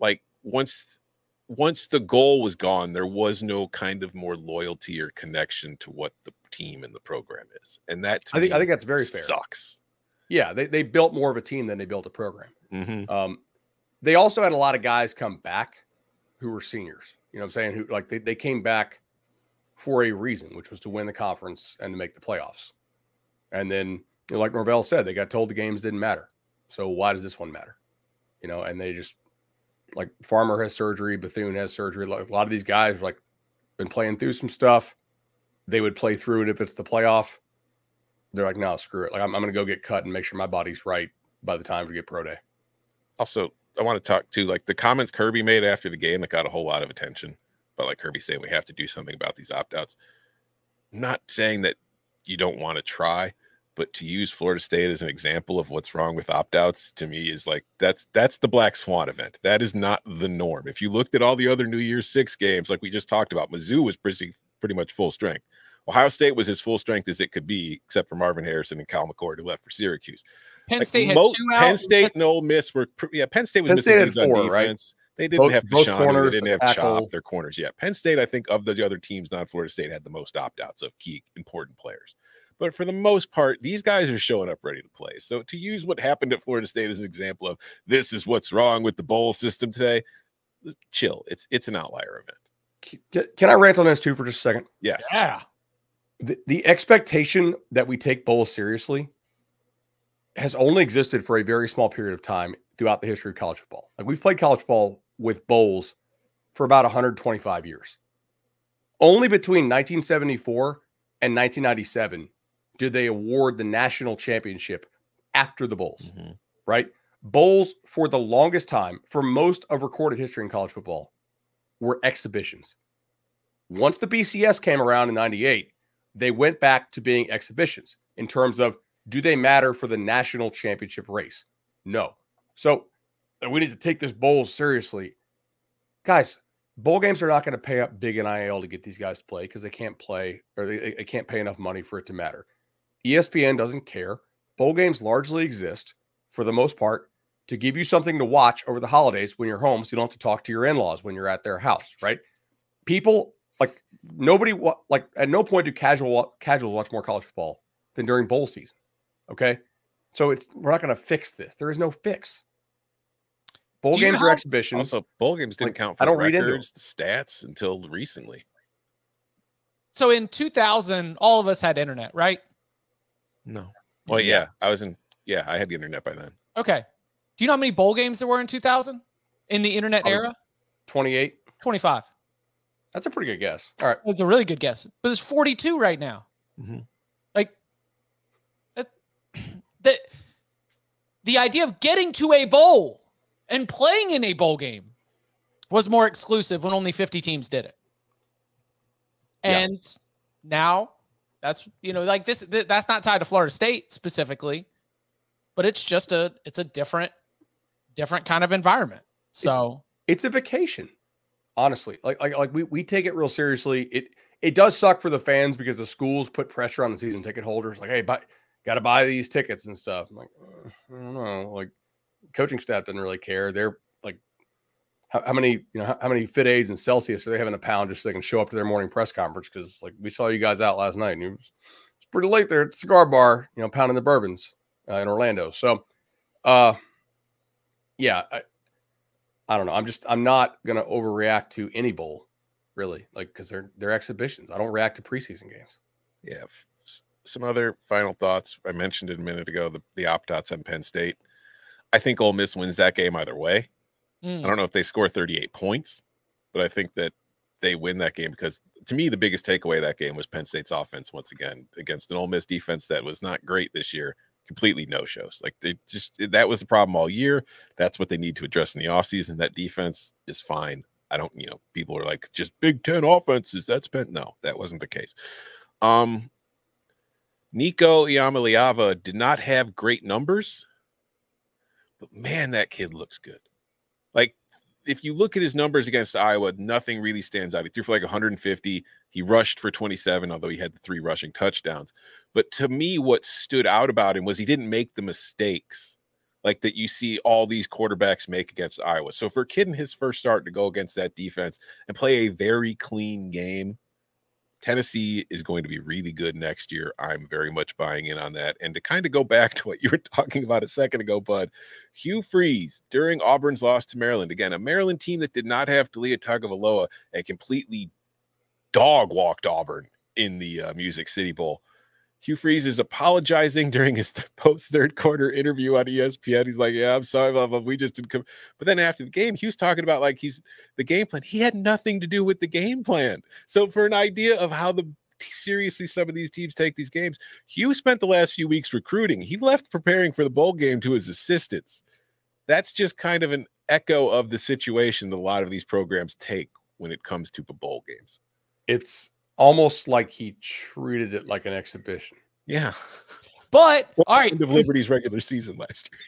like once once the goal was gone, there was no kind of more loyalty or connection to what the team and the program is, and that to I think I think that's very fair. Sucks. Yeah, they, they built more of a team than they built a program. Mhm. Um, they also had a lot of guys come back who were seniors. You know what I'm saying? Who like they, they came back for a reason, which was to win the conference and to make the playoffs. And then, you know, like Norvell said, they got told the games didn't matter. So why does this one matter? You know, and they just like Farmer has surgery, Bethune has surgery. Like a lot of these guys like been playing through some stuff. They would play through it if it's the playoff. They're like, no, screw it. Like I'm, I'm gonna go get cut and make sure my body's right by the time we get pro day. also I want to talk to like the comments Kirby made after the game that got a whole lot of attention. But like Kirby saying we have to do something about these opt-outs. I'm not saying that you don't want to try, but to use Florida State as an example of what's wrong with opt-outs to me is like that's that's the black swan event. That is not the norm. If you looked at all the other New Year's Six games, like we just talked about, Mizzou was pretty pretty much full strength. Ohio State was as full strength as it could be, except for Marvin Harrison and Kyle McCord who left for Syracuse. Penn Like, State had mo- two out. Penn State and Ole Miss were pr- yeah. Penn State was Penn missing State had dudes on four, right? defense. They didn't Both- have both Deshaun. corners, They didn't the have tackle. Chop. Their corners. Yeah, Penn State. I think of the other teams, not Florida State, had the most opt outs of key important players. But for the most part, these guys are showing up ready to play. So to use what happened at Florida State as an example of this is what's wrong with the bowl system today, chill. It's it's an outlier event. Can, can I rant on this too for just a second? Yes. Yeah. The, the expectation that we take bowls seriously has only existed for a very small period of time throughout the history of college football. Like we've played college football with bowls for about 125 years. Only between 1974 and 1997 did they award the national championship after the bowls Mhm. right? Bowls for the longest time, for most of recorded history in college football, were exhibitions. Once the BCS came around in 98, they went back to being exhibitions in terms of do they matter for the national championship race? No. So we need to take this bowl seriously. Guys, bowl games are not going to pay up big in NIL to get these guys to play because they can't play or they, they can't pay enough money for it to matter. ESPN doesn't care. Bowl games largely exist for the most part to give you something to watch over the holidays when you're home so you don't have to talk to your in-laws when you're at their house, right? People nobody like at no point do casual casuals watch more college football than during bowl season. Okay? So it's we're not going to fix this. There is no fix. Bowl Do games are exhibitions. Also, bowl games didn't Like, count for I don't the read into 'em. records, the stats until recently. So in 2000, all of us had internet, right? No. Well, yeah, I was in. Yeah, I had the internet by then. Okay. Do you know how many bowl games there were in 2000 in the internet Oh, era? 28. 25. That's a pretty good guess. All right. That's a really good guess. But it's 42 right now. Mhm. Like that, the the idea of getting to a bowl and playing in a bowl game was more exclusive when only 50 teams did it. Yeah. And now that's you know like this th- that's not tied to Florida State specifically, but it's just a it's a different different kind of environment. So it's a vacation honestly like like like we, we take it real seriously. It it does suck for the fans because the schools put pressure on the season ticket holders like hey buy got to buy these tickets and stuff. I'm like uh, i don't know like coaching staff doesn't really care. They're like how, how many you know how, how many fit aids and celsius are they having a pound just so they can show up to their morning press conference? Because like we saw you guys out last night and it was, pretty late there at the cigar bar you know pounding the bourbons uh, in orlando. So uh yeah I, I don't know. I'm just I'm not gonna overreact to any bowl, really, like because they're they're exhibitions. I don't react to preseason games. Yeah. Some other final thoughts. I mentioned it a minute ago. The the opt outs on Penn State. I think Ole Miss wins that game either way. mm, I don't know if they score 38 points, but I think that they win that game because to me the biggest takeaway of that game was Penn State's offense once again against an Ole Miss defense that was not great this year. Completely no shows. Like they just that was the problem all year. That's what they need to address in the offseason. That defense is fine. I don't, you know, people are like just Big Ten offenses. That's Penn. No, that wasn't the case. Um Nico Iamaleava did not have great numbers, but man, that kid looks good. Like if you look at his numbers against Iowa, nothing really stands out. He threw for like 150. He rushed for 27, although he had the three rushing touchdowns. But to me, what stood out about him was he didn't make the mistakes like that you see all these quarterbacks make against Iowa. So for a kid in his first start to go against that defense and play a very clean game, Tennessee is going to be really good next year. I'm very much buying in on that. And to kind of go back to what you were talking about a second ago, Bud, Hugh Freeze during Auburn's loss to Maryland, again, a Maryland team that did not have Taulia Tagovailoa and completely dog walked Auburn in the uh, Music City Bowl. Hugh Freeze is apologizing during his post third quarter interview on ESPN. He's like, "Yeah, I'm sorry, blah, blah, we just didn't come." But then after the game, Hugh's talking about like he's the game plan. He had nothing to do with the game plan. So for an idea of how the seriously some of these teams take these games, Hugh spent the last few weeks recruiting. He left preparing for the bowl game to his assistants. That's just kind of an echo of the situation that a lot of these programs take when it comes to the bowl games. It's almost like he treated it like an exhibition. Yeah. but all right, End of Liberty's regular season last year.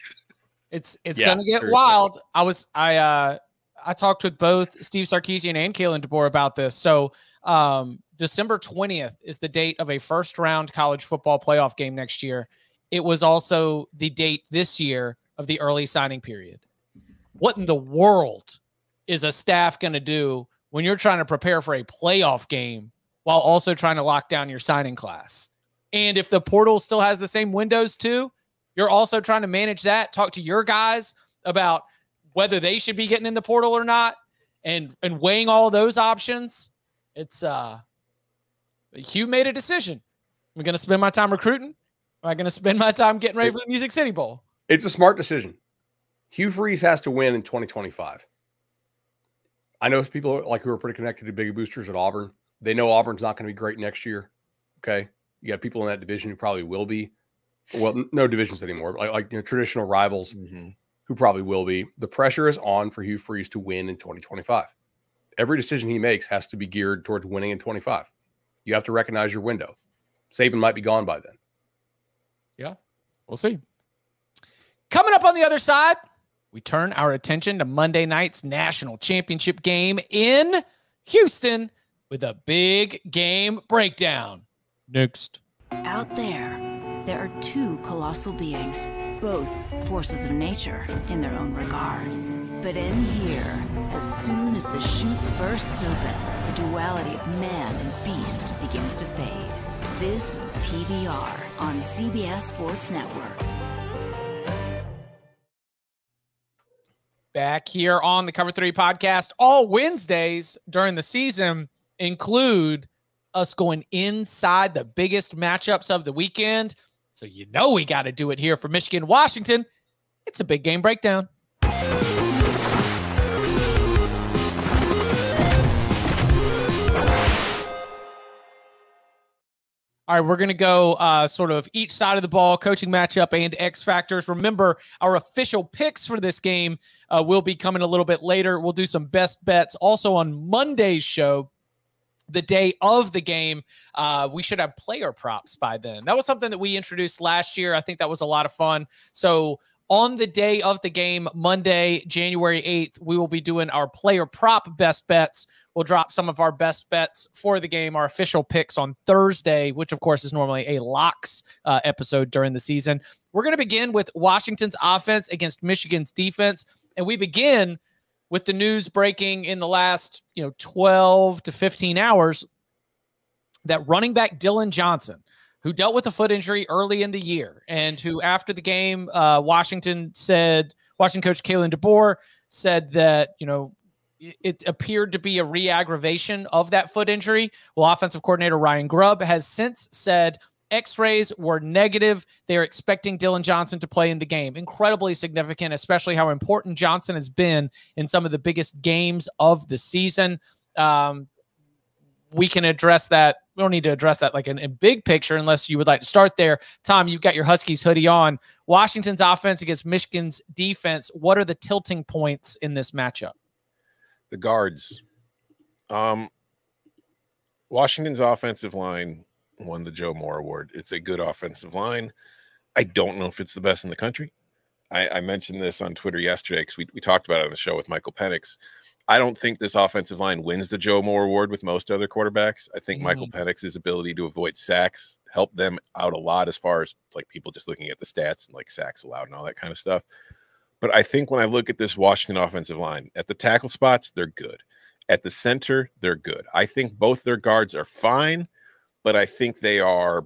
It's it's Yeah, gonna get very wild. I was I uh I talked with both Steve Sarkisian and Kalen DeBoer about this. So um December 20th is the date of a first round college football playoff game next year. It was also the date this year of the early signing period. What in the world is a staff gonna do when you're trying to prepare for a playoff game while also trying to lock down your signing class? And if the portal still has the same windows too, you're also trying to manage that, talk to your guys about whether they should be getting in the portal or not, and and weighing all those options. It's uh Hugh made a decision. Am I gonna spend my time recruiting? Am I gonna spend my time getting ready for the Music City Bowl? It's a smart decision. Hugh Freeze has to win in 2025. I know people like who are pretty connected to big boosters at Auburn. They know Auburn's not going to be great next year. Okay, you got people in that division who probably will be. Well, no divisions anymore. Like like you know, traditional rivals mm-hmm. who probably will be. The pressure is on for Hugh Freeze to win in 2025. Every decision he makes has to be geared towards winning in 25. You have to recognize your window. Saban might be gone by then. Yeah, we'll see. Coming up on the other side, we turn our attention to Monday night's national championship game in Houston with a big game breakdown. Next. Out there, there are two colossal beings, both forces of nature in their own regard. But in here, as soon as the chute bursts open, the duality of man and beast begins to fade. This is the PBR on CBS Sports Network. Back here on the Cover 3 podcast, all Wednesdays during the season include us going inside the biggest matchups of the weekend. So you know we got to do it here for Michigan Washington. It's a big game breakdown. All right, we're going to go uh, sort of each side of the ball, coaching matchup and X factors. Remember, our official picks for this game uh, will be coming a little bit later. We'll do some best bets also on Monday's show. The day of the game, uh, we should have player props by then. That was something that we introduced last year. I think that was a lot of fun. So on the day of the game, Monday, January 8th, we will be doing our player prop best bets. We'll drop some of our best bets for the game, our official picks on Thursday, which of course is normally a locks uh, episode during the season. We're going to begin with Washington's offense against Michigan's defense. And we begin with the news breaking in the last, you know, 12 to 15 hours that running back Dillon Johnson who dealt with a foot injury early in the year and who, after the game, uh, Washington said, Washington coach Kalen DeBoer said that, you know, it appeared to be a re-aggravation of that foot injury. Well, offensive coordinator Ryan Grubb has since said X-rays were negative. They are expecting Dillon Johnson to play in the game. Incredibly significant, especially how important Johnson has been in some of the biggest games of the season. Um, we can address that. We don't need to address that like in, in big picture unless you would like to start there. Tom, you've got your Huskies hoodie on. Washington's offense against Michigan's defense. What are the tilting points in this matchup? The guards. Um, Washington's offensive line won the Joe Moore Award. It's a good offensive line. I don't know if it's the best in the country. I, I mentioned this on Twitter yesterday because we, we talked about it on the show with Michael Penix. I don't think this offensive line wins the Joe Moore Award with most other quarterbacks. I think mm-hmm. Michael Penix's ability to avoid sacks helped them out a lot as far as like people just looking at the stats and like sacks allowed and all that kind of stuff. But I think when I look at this Washington offensive line, at the tackle spots, they're good. At the center, they're good. I think both their guards are fine, but I think they are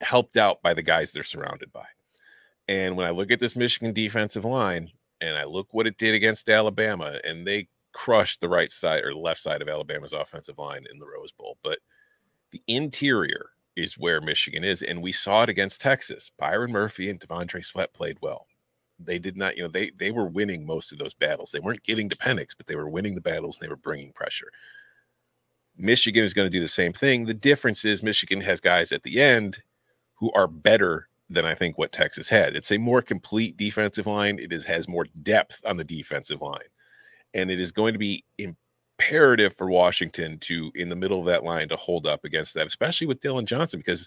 helped out by the guys they're surrounded by. And when I look at this Michigan defensive line and I look what it did against Alabama, and they crushed the right side or left side of Alabama's offensive line in the Rose Bowl, but the interior is where Michigan is. And we saw it against Texas. Byron Murphy and T'Vondre Sweat played well. They did not, you know, they they were winning most of those battles. They weren't getting to Penix, but they were winning the battles and they were bringing pressure. Michigan is going to do the same thing. The difference is Michigan has guys at the end who are better than I think what Texas had. It's a more complete defensive line. It is has more depth on the defensive line and it is going to be imperative for Washington to, in the middle of that line, to hold up against that, especially with Dillon Johnson, because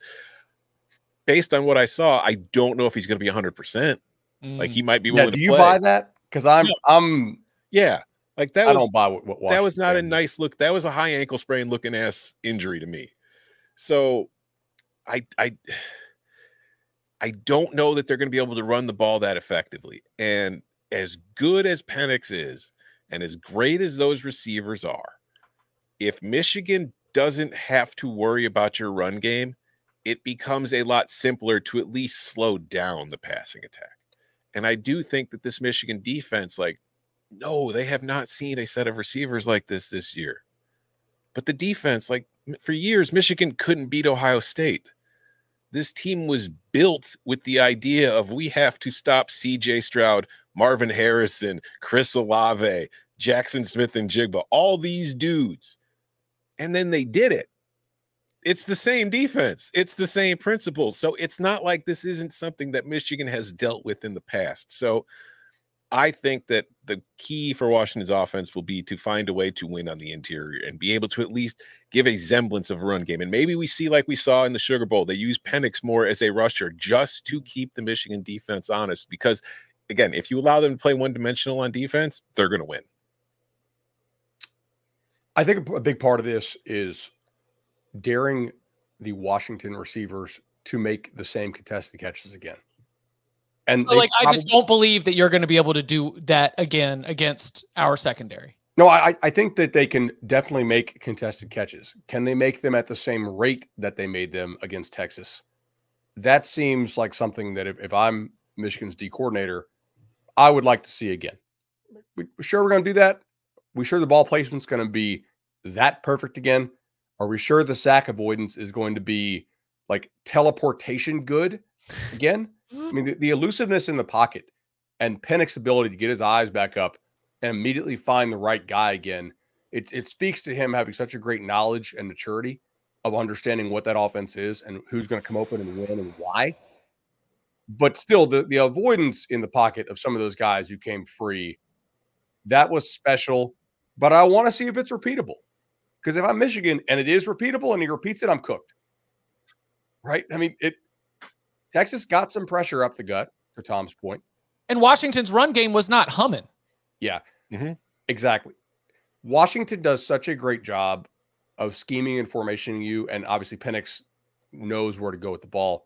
based on what I saw, I don't know if he's going to be 100. Mm. percent Like he might be willing. Yeah, do to you play. buy that? Because I'm, yeah. I'm, yeah, like that. I was, don't buy what, what that was not a nice look. That was a high ankle sprain looking ass injury to me. So, I, I. I don't know that they're going to be able to run the ball that effectively. And as good as Penix is, and as great as those receivers are, if Michigan doesn't have to worry about your run game, it becomes a lot simpler to at least slow down the passing attack. And I do think that this Michigan defense, like, no, they have not seen a set of receivers like this this year. But the defense, like, for years, Michigan couldn't beat Ohio State. This team was built with the idea of we have to stop CJ Stroud, Marvin Harrison, Chris Olave, Jaxon Smith-Njigba, all these dudes. And then they did it. It's the same defense, it's the same principles. So it's not like this isn't something that Michigan has dealt with in the past. So I think that the key for Washington's offense will be to find a way to win on the interior and be able to at least give a semblance of a run game. And maybe we see, like we saw in the Sugar Bowl, they use Penix more as a rusher just to keep the Michigan defense honest. Because, again, if you allow them to play one dimensional on defense, they're going to win. I think a big part of this is daring the Washington receivers to make the same contested catches again. And so like, probably, I just don't believe that you're going to be able to do that again against our secondary. No, I, I think that they can definitely make contested catches. Can they make them at the same rate that they made them against Texas? That seems like something that if, if I'm Michigan's D coordinator, I would like to see again. We sure we're going to do that? We sure the ball placement's going to be that perfect again? Are we sure the sack avoidance is going to be like teleportation good again? I mean, the, the elusiveness in the pocket and Penix's ability to get his eyes back up and immediately find the right guy again. It, it speaks to him having such a great knowledge and maturity of understanding what that offense is and who's going to come open and win and why. But still, the, the avoidance in the pocket of some of those guys who came free, that was special. But I want to see if it's repeatable. Because if I'm Michigan and it is repeatable and he repeats it, I'm cooked. Right? I mean, it Texas got some pressure up the gut, to Tom's point. And Washington's run game was not humming. Yeah, Mm-hmm. exactly. Washington does such a great job of scheming and formationing you, and obviously Penix knows where to go with the ball,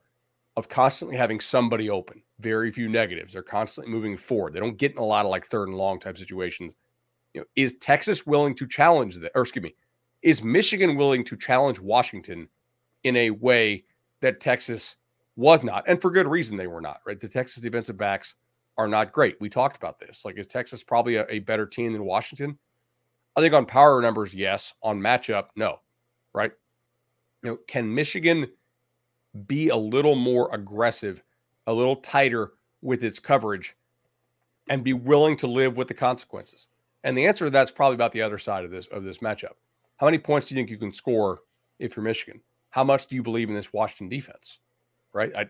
of constantly having somebody open. Very few negatives. They're constantly moving forward. They don't get in a lot of like third and long type situations. You know, is Texas willing to challenge that? Or excuse me, is Michigan willing to challenge Washington in a way that Texas was not, and for good reason they were not. Right, the Texas defensive backs are not great. We talked about this. Like, is Texas probably a, a better team than Washington? I think on power numbers, yes. On matchup, no. Right? You know, can Michigan be a little more aggressive, a little tighter with its coverage, and be willing to live with the consequences? And the answer to that's probably about the other side of this of this matchup. How many points do you think you can score if you're Michigan? How much do you believe in this Washington defense? Right? I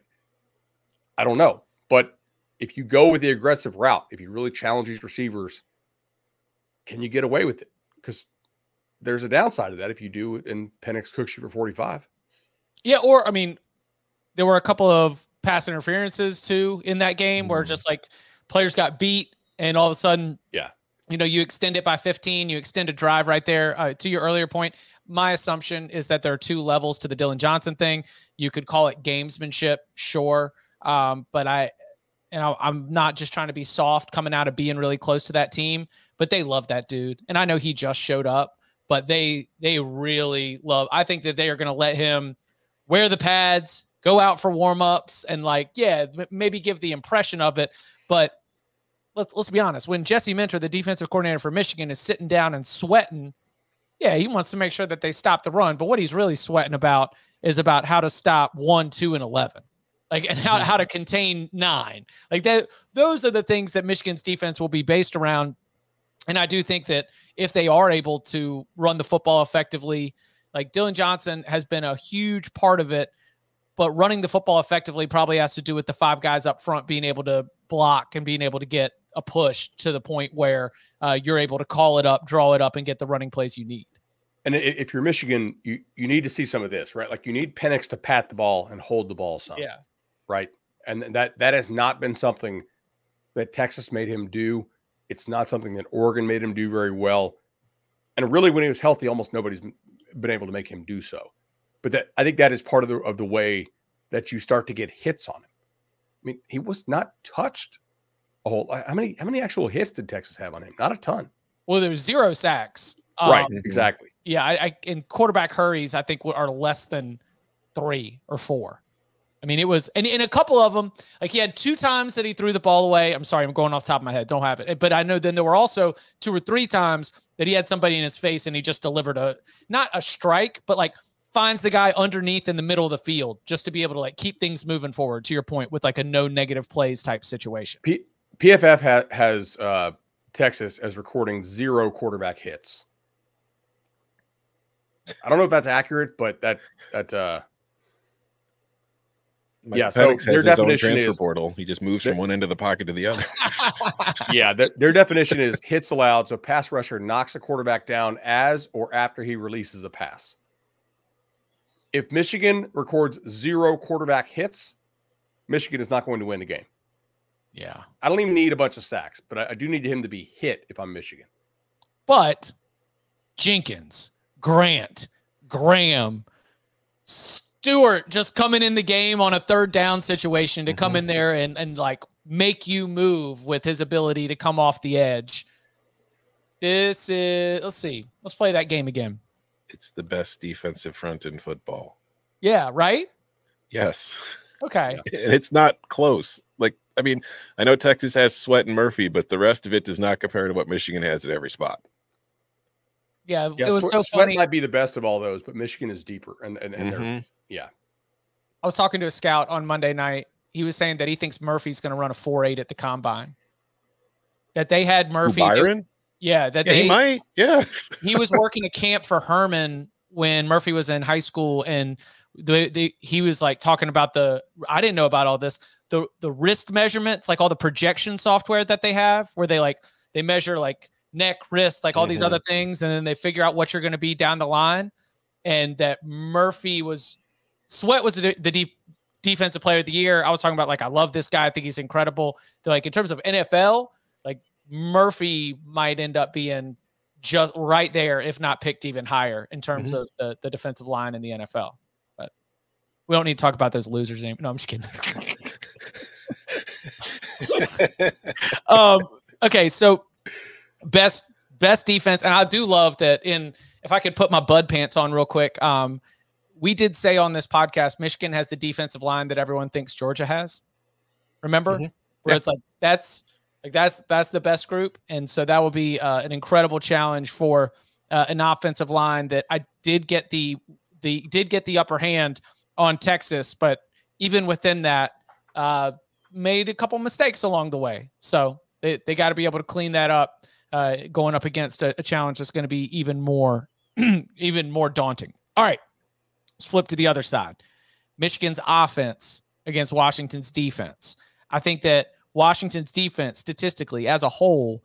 I don't know. But if you go with the aggressive route, if you really challenge these receivers, can you get away with it? Because there's a downside of that if you do it and Penix cooks you for 45. Yeah, or I mean, there were a couple of pass interferences too in that game where Mhm. just like players got beat and all of a sudden, Yeah. You know, you extend it by 15, you extend a drive right there. Uh, to your earlier point, my assumption is that there are two levels to the Dillon Johnson thing. You could call it gamesmanship, sure, um, but I, and I, I'm not just trying to be soft coming out of being really close to that team, but they love that dude, and I know he just showed up, but they they really love. I think that they are going to let him wear the pads, go out for warm-ups and like, yeah, m- maybe give the impression of it. But let's let's be honest, when Jesse Minter, the defensive coordinator for Michigan, is sitting down and sweating, yeah, he wants to make sure that they stop the run. But what he's really sweating about is about how to stop one, two, and eleven. Like and how, how to contain nine. Like that those are the things that Michigan's defense will be based around. And I do think that if they are able to run the football effectively, like Dillon Johnson has been a huge part of it, but running the football effectively probably has to do with the five guys up front being able to block and being able to get a push to the point where uh, you're able to call it up, draw it up, and get the running plays you need. And if you're Michigan, you you need to see some of this, right? Like you need Penix to pat the ball and hold the ball some. Yeah, right? And that that has not been something that Texas made him do. It's not something that Oregon made him do very well. And really, when he was healthy, almost nobody's been able to make him do so. But that I think that is part of the of the way that you start to get hits on him. I mean, he was not touched a whole. How many how many actual hits did Texas have on him? Not a ton. Well, there's zero sacks. right. Um, Exactly. Yeah, I, I in quarterback hurries, I think are less than three or four. I mean, it was, and in a couple of them, like he had two times that he threw the ball away. I'm sorry, I'm going off the top of my head, don't have it, but I know then there were also two or three times that he had somebody in his face and he just delivered a not a strike, but like finds the guy underneath in the middle of the field just to be able to like keep things moving forward. To your point, with like a no negative plays type situation. P- PFF ha- has uh, Texas as recording zero quarterback hits. I don't know if that's accurate, but that that uh, Mike Yeah, so Penix their has his own definition transfer is- portal. He just moves Their- from one end of the pocket to the other. yeah, th- their definition is hits allowed. So pass rusher knocks a quarterback down as or after he releases a pass. If Michigan records zero quarterback hits, Michigan is not going to win the game. Yeah, I don't even need a bunch of sacks, but I, I do need him to be hit if I'm Michigan. but Jenkins, Grant, Graham, Stewart just coming in the game on a third down situation to come Mhm. in there and and like make you move with his ability to come off the edge. This is let's see. Let's play that game again. it's the best defensive front in football. Yeah, right? Yes. Okay. And it's not close. Like, I mean, I know Texas has Sweat and Murphy, but the rest of it does not compare to what Michigan has at every spot. Yeah, Yeah, it was Swe- so Sweat funny. might be the best of all those, but Michigan is deeper, and and, and they're Mhm. I was talking to a scout on Monday night. He was saying that he thinks Murphy's going to run a 4-8 at the combine. That they had Who, Murphy. Byron? yeah, that Yeah, they he might. Yeah. he was working a camp for Herman when Murphy was in high school and the, the he was like talking about the I didn't know about all this the the wrist measurements like all the projection software that they have where they like they measure like neck wrist like all mm-hmm. these other things and then they figure out what you're going to be down the line and that Murphy was Sweat was the, the deep defensive player of the year. I was talking about like I love this guy. I think he's incredible. They're like in terms of NFL, like Murphy might end up being just right there, if not picked even higher in terms mm-hmm. of the the defensive line in the NFL. But we don't need to talk about those losers anymore. No, I'm just kidding. um, okay, so best best defense, and I do love that. In if I could put my bud pants on real quick, um, we did say on this podcast, Michigan has the defensive line that everyone thinks Georgia has. Remember, mm-hmm. where yeah. it's like that's like that's that's the best group, and so that will be uh, an incredible challenge for uh, an offensive line that I did get the the did get the upper hand on Texas, but even within that, uh, made a couple mistakes along the way. So they, they got to be able to clean that up uh, going up against a, a challenge that's going to be even more even more daunting. All right. Let's flip to the other side. Michigan's offense against Washington's defense. I think that Washington's defense, statistically as a whole,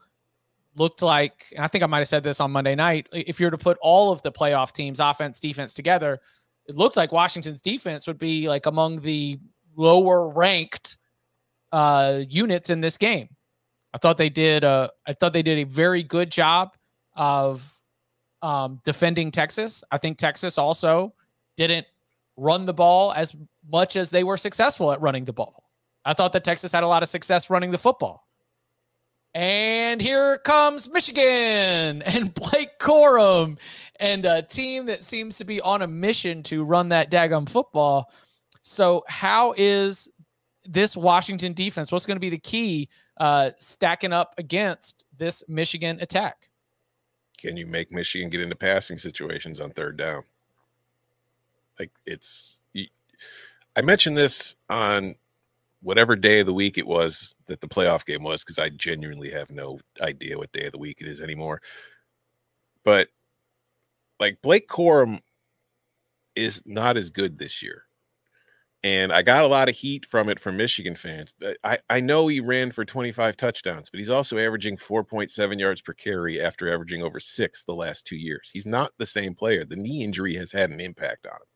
looked like, and I think I might have said this on Monday night. If you were to put all of the playoff teams, offense, defense together, it looks like Washington's defense would be like among the lower ranked uh, units in this game. I thought they did. A, I thought they did a very good job of um, defending Texas. I think Texas also didn't run the ball as much as they were successful at running the ball. I thought that Texas had a lot of success running the football. And here comes Michigan and Blake Corum and a team that seems to be on a mission to run that daggum football. So, how is this Washington defense? What's going to be the key uh, stacking up against this Michigan attack? Can you make Michigan get into passing situations on third down? Like it's, I mentioned this on whatever day of the week it was that the playoff game was, because I genuinely have no idea what day of the week it is anymore. But like Blake Corum is not as good this year. And I got a lot of heat from it from Michigan fans. But I, I know he ran for 25 touchdowns, but he's also averaging 4.7 yards per carry after averaging over six the last two years. He's not the same player. The knee injury has had an impact on him.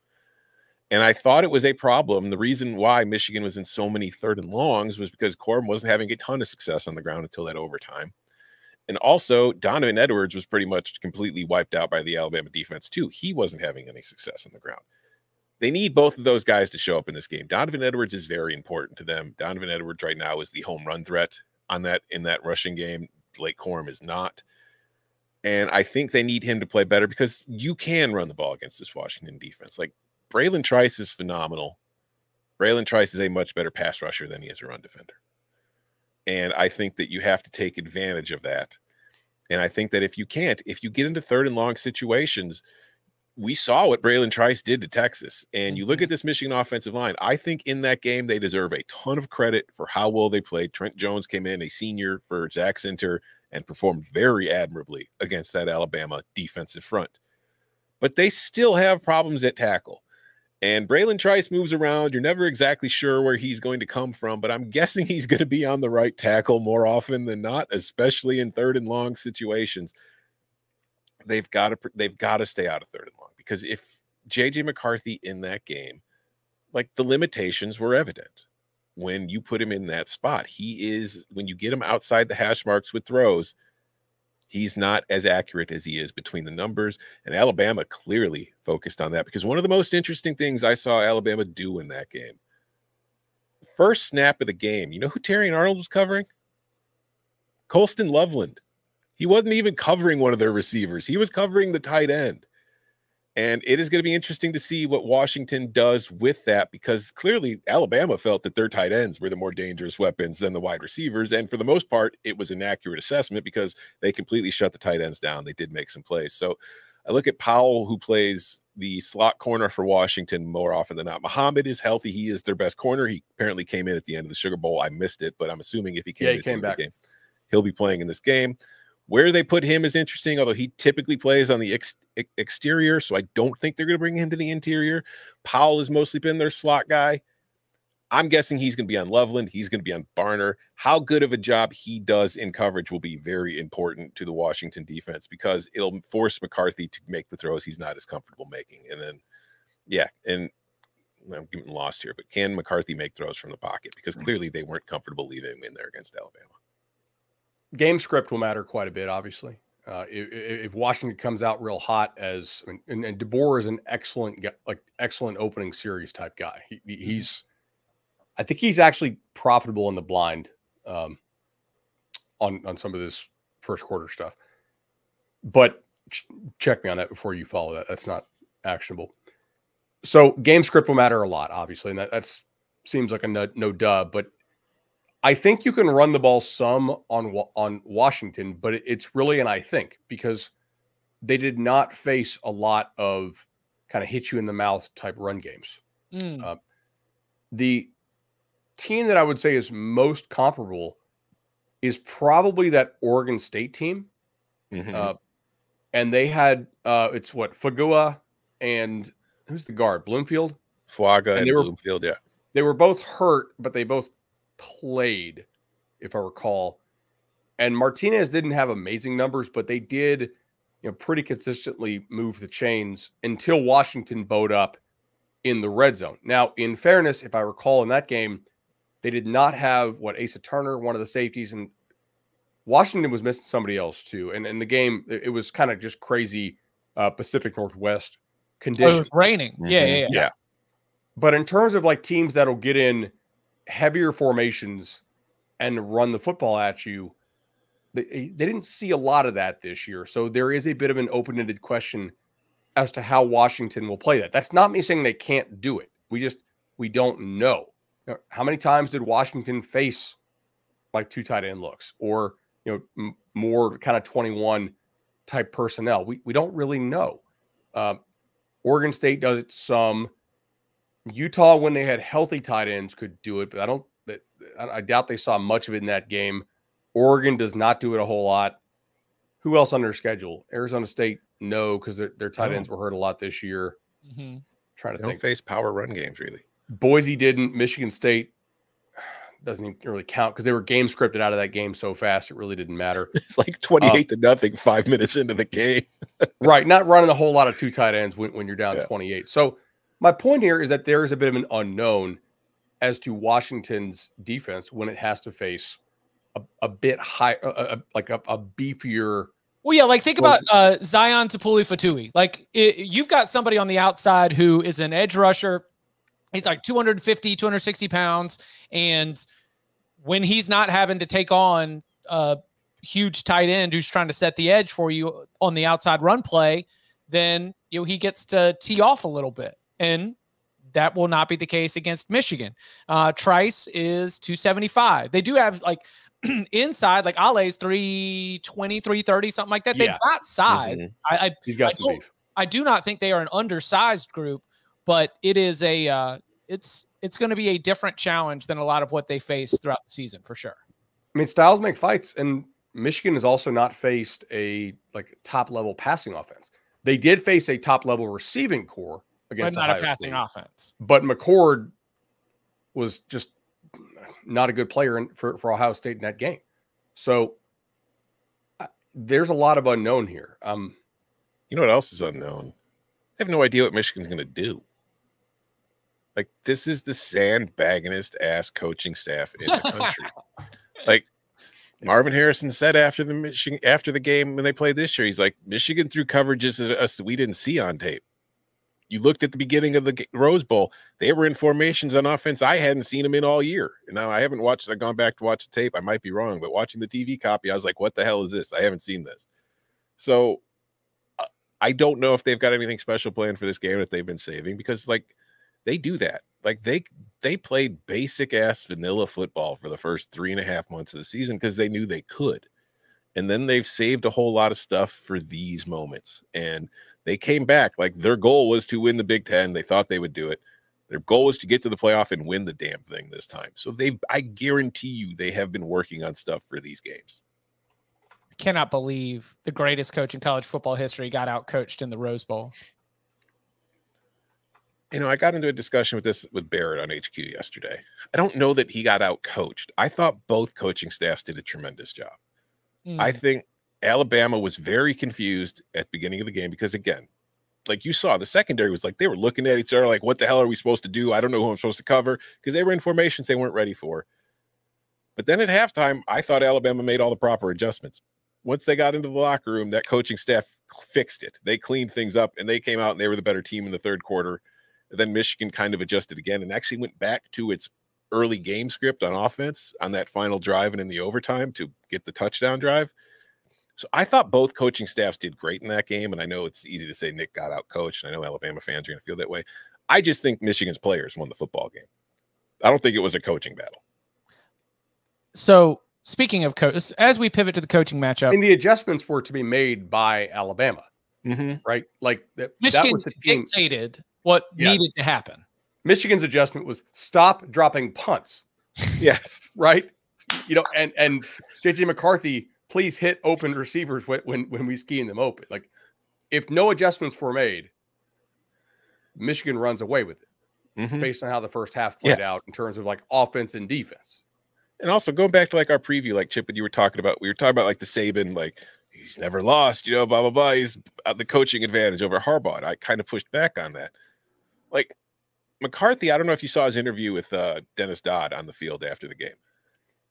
And I thought it was a problem. The reason why Michigan was in so many third and longs was because Corum wasn't having a ton of success on the ground until that overtime. And also, Donovan Edwards was pretty much completely wiped out by the Alabama defense, too. He wasn't having any success on the ground. They need both of those guys to show up in this game. Donovan Edwards is very important to them. Donovan Edwards right now is the home run threat on that in that rushing game. Blake Corum is not. And I think they need him to play better because you can run the ball against this Washington defense. Like Bralen Trice is phenomenal. Bralen Trice is a much better pass rusher than he is a run defender. And I think that you have to take advantage of that. And I think that if you can't, if you get into third and long situations, we saw what Bralen Trice did to Texas. And you look mm-hmm. at this Michigan offensive line, I think in that game, they deserve a ton of credit for how well they played. Trent Jones came in, a senior for Zak Zinter, and performed very admirably against that Alabama defensive front. But they still have problems at tackle. And Bralen Trice moves around. You're never exactly sure where he's going to come from, but I'm guessing he's going to be on the right tackle more often than not, especially in third and long situations. They've got to they've got to stay out of third and long because if JJ McCarthy in that game, like the limitations were evident when you put him in that spot. He is when you get him outside the hash marks with throws, he's not as accurate as he is between the numbers. And Alabama clearly focused on that because one of the most interesting things I saw Alabama do in that game, first snap of the game, you know who Terrion Arnold was covering? Colston Loveland. He wasn't even covering one of their receivers, he was covering the tight end. And it is going to be interesting to see what Washington does with that because clearly Alabama felt that their tight ends were the more dangerous weapons than the wide receivers. And for the most part, it was an accurate assessment because they completely shut the tight ends down. They did make some plays. So I look at Powell, who plays the slot corner for Washington more often than not. Muhammad is healthy. He is their best corner. He apparently came in at the end of the Sugar Bowl. I missed it, but I'm assuming if he came, yeah, he came back. Game, he'll be playing in this game. Where they put him is interesting, although he typically plays on the ex- exterior, so I don't think they're going to bring him to the interior. Powell has mostly been their slot guy. I'm guessing he's going to be on Loveland. He's going to be on Barner. How good of a job he does in coverage will be very important to the Washington defense because it'll force McCarthy to make the throws he's not as comfortable making. And then, yeah, and I'm getting lost here, but can McCarthy make throws from the pocket? Because mm. clearly they weren't comfortable leaving him in there against Alabama. Game script will matter quite a bit, obviously. Uh, if, if, Washington comes out real hot, as and, and DeBoer is an excellent, like excellent opening series type guy. He, mm-hmm. he's I think he's actually profitable in the blind um, on on some of this first quarter stuff. But ch- check me on that before you follow that. That's not actionable. So game script will matter a lot, obviously, and that that's seems like a no, no duh. But I think you can run the ball some on on Washington, but it's really an I think because they did not face a lot of kind of hit you in the mouth type run games. Mm. Uh, the team that I would say is most comparable is probably that Oregon State team. Mm-hmm. Uh, and they had uh, it's what Fuaga and who's the guard Bloomfield, Fuaga and, and were, Bloomfield. Yeah, they were both hurt, but they both played, if I recall. And Martinez didn't have amazing numbers, but they did, you know, pretty consistently move the chains until Washington bowed up in the red zone. Now, in fairness, if I recall in that game, they did not have what Asa Turner, one of the safeties, and Washington was missing somebody else too. And in the game, it, it was kind of just crazy uh, Pacific Northwest conditions. Oh, it was raining. Mm-hmm. Yeah, yeah, yeah, yeah. But in terms of like teams that'll get in heavier formations and run the football at you, they, they didn't see a lot of that this year. So there is a bit of an open ended question as to how Washington will play that. That's not me saying they can't do it. We just, we don't know. How many times did Washington face like two tight end looks or you know more kind of 21 type personnel? We we don't really know. Um, Oregon State does it some. Utah, when they had healthy tight ends, could do it, but I don't. I doubt they saw much of it in that game. Oregon does not do it a whole lot. Who else under schedule? Arizona State, no, because their, their tight ends were hurt a lot this year. Mm-hmm. Trying to they think. Don't face power run games really. Boise didn't. Michigan State doesn't even really count because they were game scripted out of that game so fast it really didn't matter. It's like 28 um, to nothing five minutes into the game. right. Not running a whole lot of two tight ends when, when you're down yeah. 28. So my point here is that there is a bit of an unknown as to Washington's defense when it has to face a, a bit high, a, a, like a, a beefier. Well, yeah, like think about uh, Zion Tupuola-Fetui. Like it, you've got somebody on the outside who is an edge rusher he's like 250 260 pounds and when he's not having to take on a huge tight end who's trying to set the edge for you on the outside run play then you know he gets to tee off a little bit and that will not be the case against michigan uh trice is 275 they do have like inside like Ale's 320 330 something like that they've got size mm-hmm. I, I he's got I some beef I do not think they are an undersized group but it is a uh, it's it's going to be a different challenge than a lot of what they face throughout the season for sure. I mean, styles make fights, and Michigan has also not faced a like top level passing offense. They did face a top level receiving corps against but not Ohio a passing State, offense. But McCord was just not a good player in, for for Ohio State in that game. So uh, there's a lot of unknown here. Um, you know what else is unknown? I have no idea what Michigan's going to do. Like this is the sandbaggingest ass coaching staff in the country. like Marvin Harrison said after the Michigan after the game when they played this year, he's like Michigan threw coverages at us that we didn't see on tape. You looked at the beginning of the Rose Bowl; they were in formations on offense I hadn't seen them in all year. Now I haven't watched. I've gone back to watch the tape. I might be wrong, but watching the TV copy, I was like, "What the hell is this? I haven't seen this." So uh, I don't know if they've got anything special planned for this game that they've been saving because, like, they do that. Like they they played basic ass vanilla football for the first three and a half months of the season because they knew they could. And then they've saved a whole lot of stuff for these moments. And they came back. Like their goal was to win the Big Ten. They thought they would do it. Their goal was to get to the playoff and win the damn thing this time. So they I guarantee you they have been working on stuff for these games. I cannot believe the greatest coach in college football history got out coached in the Rose Bowl. You know, I got into a discussion with this with Barrett on HQ yesterday. I don't know that he got out coached. I thought both coaching staffs did a tremendous job. Mm. I think Alabama was very confused at the beginning of the game because again, like you saw, the secondary was like they were looking at each other like, what the hell are we supposed to do? I don't know who I'm supposed to cover because they were in formations they weren't ready for. But then at halftime, I thought Alabama made all the proper adjustments. Once they got into the locker room, that coaching staff fixed it. They cleaned things up and they came out and they were the better team in the third quarter. And then Michigan kind of adjusted again and actually went back to its early game script on offense on that final drive and in the overtime to get the touchdown drive. So I thought both coaching staffs did great in that game. And I know it's easy to say Nick got out coached. And I know Alabama fans are going to feel that way. I just think Michigan's players won the football game. I don't think it was a coaching battle. So speaking of coach, as we pivot to the coaching matchup, And the adjustments were to be made by Alabama, Mm-hmm. right? Like that, that Michigan was the team. dictated what Yeah. needed to happen. Michigan's adjustment was stop dropping punts, Yes. right? You know, and and JJ McCarthy, please hit open receivers when when, when we scheme them open. Like, if no adjustments were made, Michigan runs away with it Mhm. based on how the first half played Yes. out in terms of like offense and defense. And also going back to like our preview, like Chip, and you were talking about, we were talking about like the Saban, like he's never lost, you know, blah blah blah. He's the coaching advantage over Harbaugh. And I kind of pushed back on that. Like McCarthy, I don't know if you saw his interview with uh, Dennis Dodd on the field after the game.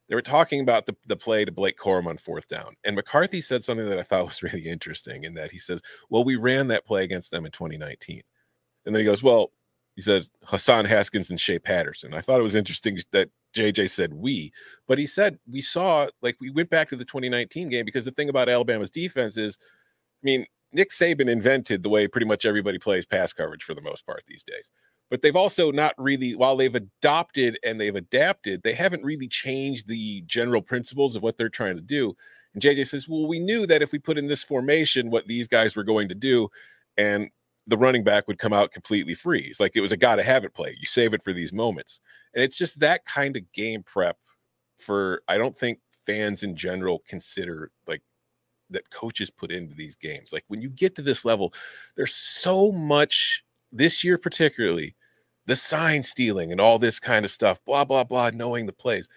They were talking about the, the play to Blake Corum on fourth down. And McCarthy said something that I thought was really interesting in that he says, Well, we ran that play against them in 2019. And then he goes, Well, he says Hassan Haskins and Shea Patterson. I thought it was interesting that JJ said we, but he said we saw like we went back to the 2019 game because the thing about Alabama's defense is, I mean, Nick Saban invented the way pretty much everybody plays pass coverage for the most part these days. But they've also not really, while they've adopted and they've adapted, they haven't really changed the general principles of what they're trying to do. And JJ says, Well, we knew that if we put in this formation, what these guys were going to do, and the running back would come out completely free. It's like it was a gotta have it play. You save it for these moments. And it's just that kind of game prep for I don't think fans in general consider like that coaches put into these games. Like when you get to this level, there's so much this year, particularly the sign stealing and all this kind of stuff, blah, blah, blah, knowing the plays.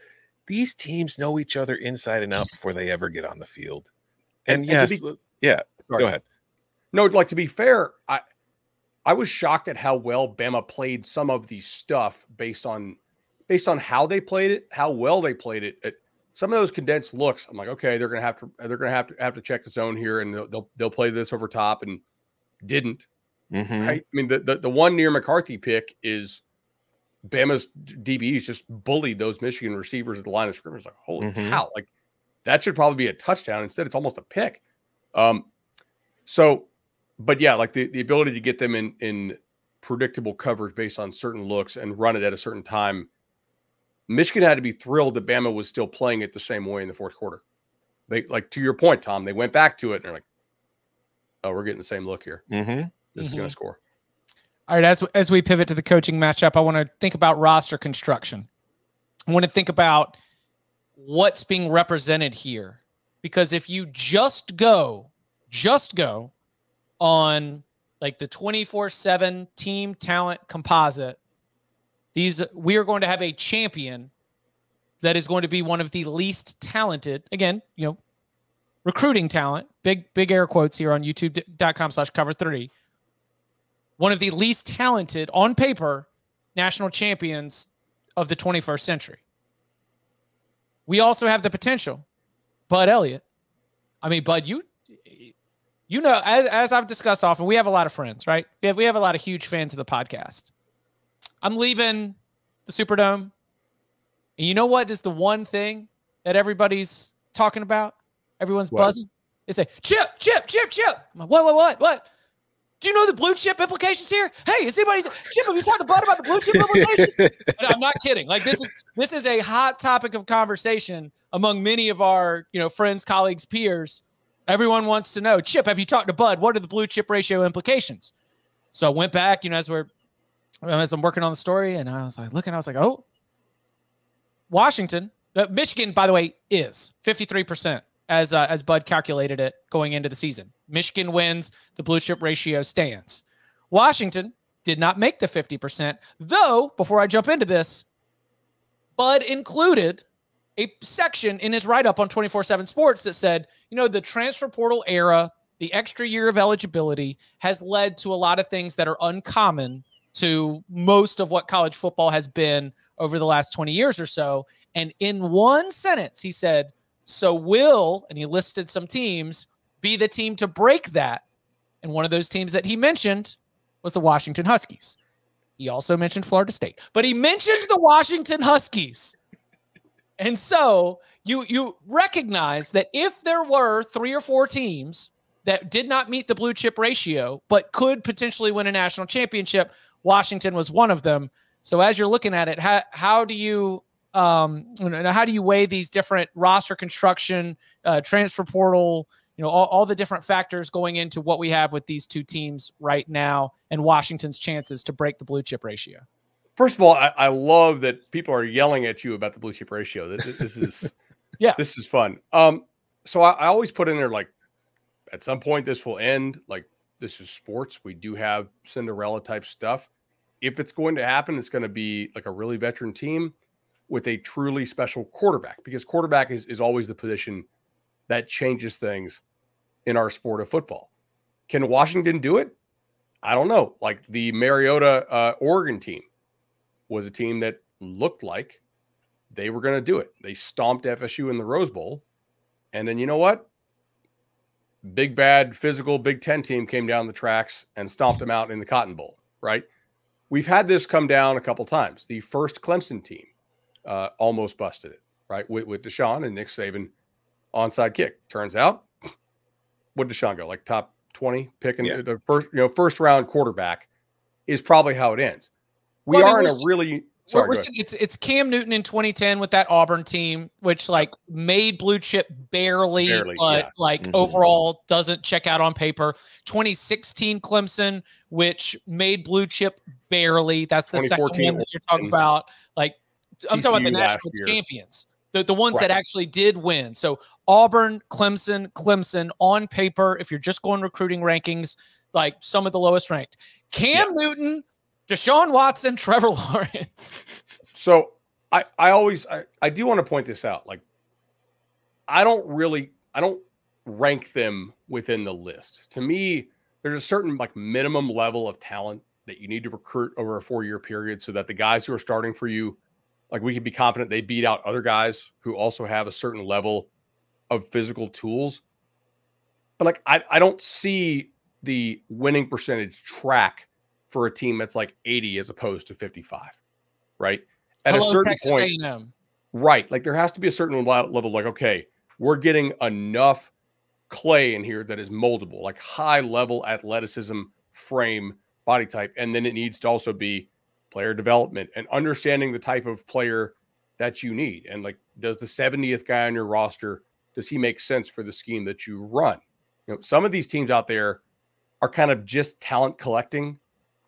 These teams know each other inside and out before they ever get on the field. And, And- and yes, be- yeah, Sorry. go ahead. No, like to be fair, I I was shocked at how well Bama played some of the stuff based on based on how they played it, how well they played it. It- some of those condensed looks, I'm like, okay, they're gonna have to they're gonna have to have to check the zone here, and they'll they'll, they'll play this over top, and didn't. Mhm. Right? I mean, the, the the one near McCarthy pick is Bama's DBs just bullied those Michigan receivers at the line of scrimmage. Like, holy Mhm. cow! Like that should probably be a touchdown. Instead, it's almost a pick. Um, so, but yeah, like the, the ability to get them in in predictable coverage based on certain looks and run it at a certain time. Michigan had to be thrilled that Bama was still playing it the same way in the fourth quarter. They like to your point, Tom. They went back to it and they're like, "Oh, we're getting the same look here. Mhm. This is going to mm-hmm. score." All right, as as we pivot to the coaching matchup, I want to think about roster construction. I want to think about what's being represented here, because if you just go, just go on like the twenty four seven team talent composite, these we are going to have a champion that is going to be one of the least talented. Again, you know, recruiting talent. Big big air quotes here on YouTube.com/slash cover three one of the least talented on paper national champions of the 21st century. We also have the potential, Bud Elliott. I mean, Bud, you you know, as, as I've discussed often, we have a lot of friends, right? We have we have a lot of huge fans of the podcast. I'm leaving the Superdome. And you know what is the one thing that everybody's talking about? Everyone's What? buzzing. They say, Chip, Chip, Chip, Chip. I'm like, what, what, what, what? Do you know the blue chip implications here? Hey, is anybody Chip? Have you talked to Bud about the blue chip implications? I'm not kidding. Like this is this is a hot topic of conversation among many of our you know friends, colleagues, peers. Everyone wants to know, Chip, have you talked to Bud? What are the blue chip ratio implications? So I went back, you know, as we're as I'm working on the story, and I was like looking, I was like, oh, Washington, uh, Michigan, by the way, is 53% as uh, as Bud calculated it going into the season. Michigan wins, the blue chip ratio stands. Washington did not make the 50%, though, before I jump into this, Bud included a section in his write up on 24 7 Sports that said, you know, the transfer portal era, the extra year of eligibility has led to a lot of things that are uncommon to most of what college football has been over the last 20 years or so. And in one sentence, he said, So will, and he listed some teams, be the team to break that. And one of those teams that he mentioned was the Washington Huskies. He also mentioned Florida State, but he mentioned the Washington Huskies. And so you you recognize that if there were three or four teams that did not meet the blue chip ratio, but could potentially win a national championship, Washington was one of them. So as you're looking at it, how how do you um how do you weigh these different roster construction, uh, transfer portal, you know, all, all the different factors going into what we have with these two teams right now and Washington's chances to break the blue chip ratio? First of all, I, I love that people are yelling at you about the blue chip ratio. This, this is yeah, this is fun. Um, so I, I always put in there like at some point this will end. Like this is sports. We do have Cinderella type stuff. If it's going to happen, it's going to be like a really veteran team with a truly special quarterback because quarterback is, is always the position that changes things in our sport of football. Can Washington do it? I don't know. Like the Mariota uh, Oregon team was a team that looked like they were going to do it. They stomped FSU in the Rose Bowl. And then you know what? Big bad physical Big Ten team came down the tracks and stomped them out in the Cotton Bowl, right? We've had this come down a couple times. The first Clemson team uh, almost busted it, right? With, with Deshaun and Nick Saban onside kick. Turns out, what did Deshaun go? Like top 20 picking yeah. the first, you know, first round quarterback is probably how it ends. We well, are I mean, in a really sorry. We're, it's it's Cam Newton in 2010 with that Auburn team, which like made blue chip barely, barely but yeah. like mm-hmm. overall doesn't check out on paper. 2016 Clemson, which made blue chip barely. That's the second one that you're talking about. Like I'm TCU talking about the national champions the, the ones right. that actually did win. So Auburn, Clemson, Clemson on paper, if you're just going recruiting rankings, like some of the lowest ranked. Cam yeah. Newton, Deshaun Watson, Trevor Lawrence. So I, I always I, I do want to point this out. Like I don't really I don't rank them within the list. To me, there's a certain like minimum level of talent that you need to recruit over a four year period so that the guys who are starting for you like we can be confident they beat out other guys who also have a certain level of physical tools. But like I, I don't see the winning percentage track for a team that's like 80 as opposed to 55. Right. At Hello, a certain Texas point. A&M. Right. Like there has to be a certain level, like, okay, we're getting enough clay in here that is moldable, like high level athleticism, frame, body type. And then it needs to also be player development and understanding the type of player that you need. And like, does the 70th guy on your roster, does he make sense for the scheme that you run? You know, some of these teams out there are kind of just talent collecting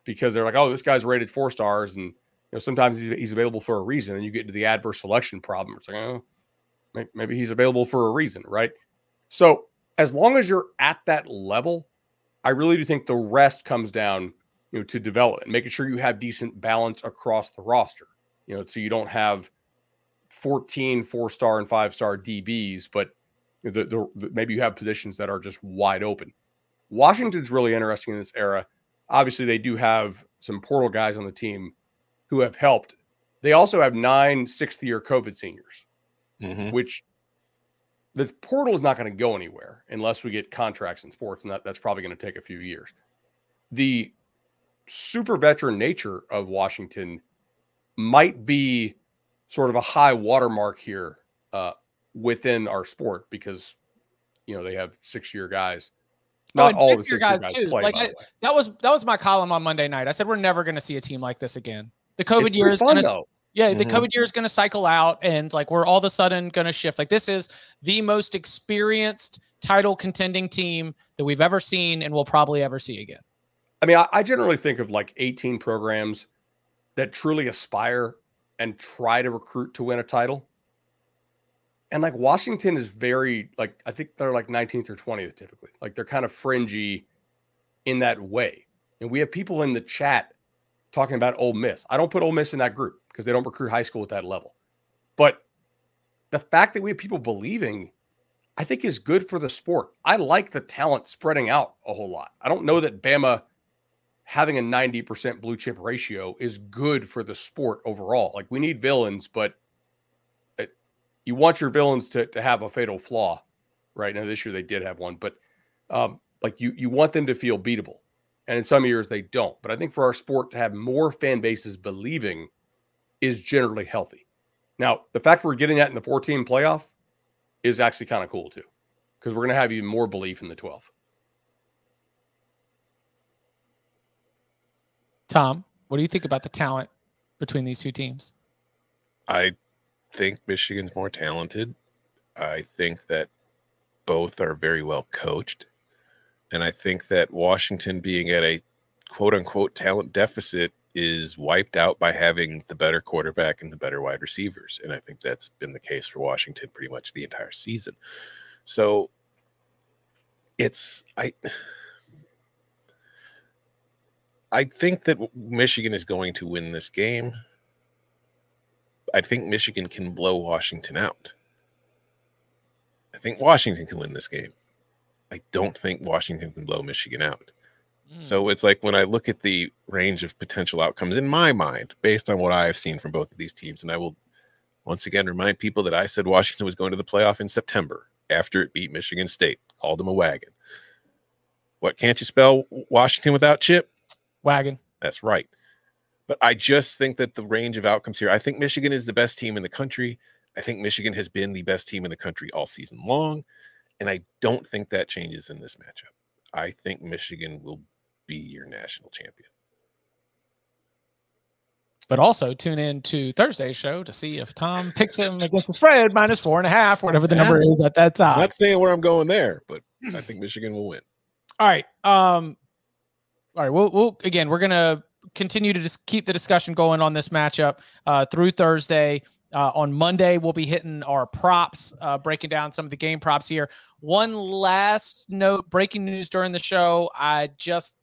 because they're like, oh, this guy's rated four stars. And, you know, sometimes he's, he's available for a reason. And you get into the adverse selection problem. It's like, oh, maybe he's available for a reason, right? So as long as you're at that level, I really do think the rest comes down you know, to develop and making sure you have decent balance across the roster. You know, so you don't have 14 four star and five star DBs, but the, the, the, maybe you have positions that are just wide open. Washington's really interesting in this era. Obviously, they do have some portal guys on the team who have helped. They also have nine sixth year COVID seniors, mm-hmm. which the portal is not going to go anywhere unless we get contracts in sports, and that, that's probably going to take a few years. The super veteran nature of Washington might be sort of a high watermark here uh, within our sport because you know they have six year guys. Oh, Not oh, all the six guys, guys too. Play, like I, that was that was my column on Monday night. I said we're never going to see a team like this again. The COVID it's year is going to yeah, the COVID year is going to cycle out, and like we're all of a sudden going to shift. Like this is the most experienced title contending team that we've ever seen, and we'll probably ever see again. I mean, I, I generally think of like 18 programs that truly aspire and try to recruit to win a title. And like Washington is very like I think they're like 19th or 20th typically. Like they're kind of fringy in that way. And we have people in the chat talking about Ole Miss. I don't put Ole Miss in that group because they don't recruit high school at that level. But the fact that we have people believing, I think, is good for the sport. I like the talent spreading out a whole lot. I don't know that Bama having a 90% blue chip ratio is good for the sport overall. Like we need villains, but it, you want your villains to, to have a fatal flaw. Right now, this year they did have one, but um, like you you want them to feel beatable, and in some years they don't. But I think for our sport to have more fan bases believing is generally healthy. Now, the fact we're getting that in the 14 playoff is actually kind of cool too, because we're going to have even more belief in the 12. Tom, what do you think about the talent between these two teams? I think Michigan's more talented. I think that both are very well coached. And I think that Washington being at a quote unquote talent deficit is wiped out by having the better quarterback and the better wide receivers. And I think that's been the case for Washington pretty much the entire season. So it's, I, I think that Michigan is going to win this game. I think Michigan can blow Washington out. I think Washington can win this game. I don't think Washington can blow Michigan out. Mm. So it's like when I look at the range of potential outcomes in my mind, based on what I've seen from both of these teams, and I will once again remind people that I said Washington was going to the playoff in September after it beat Michigan State, called them a wagon. What can't you spell Washington without Chip? Wagon. That's right. But I just think that the range of outcomes here, I think Michigan is the best team in the country. I think Michigan has been the best team in the country all season long. And I don't think that changes in this matchup. I think Michigan will be your national champion. But also tune in to Thursday's show to see if Tom picks him against the spread minus four and a half, whatever the number is at that time. I'm not saying where I'm going there, but I think Michigan will win. All right. Um, all right, we'll, we'll again, we're gonna continue to just keep the discussion going on this matchup uh, through Thursday. Uh, on Monday, we'll be hitting our props, uh, breaking down some of the game props here. One last note: breaking news during the show. I just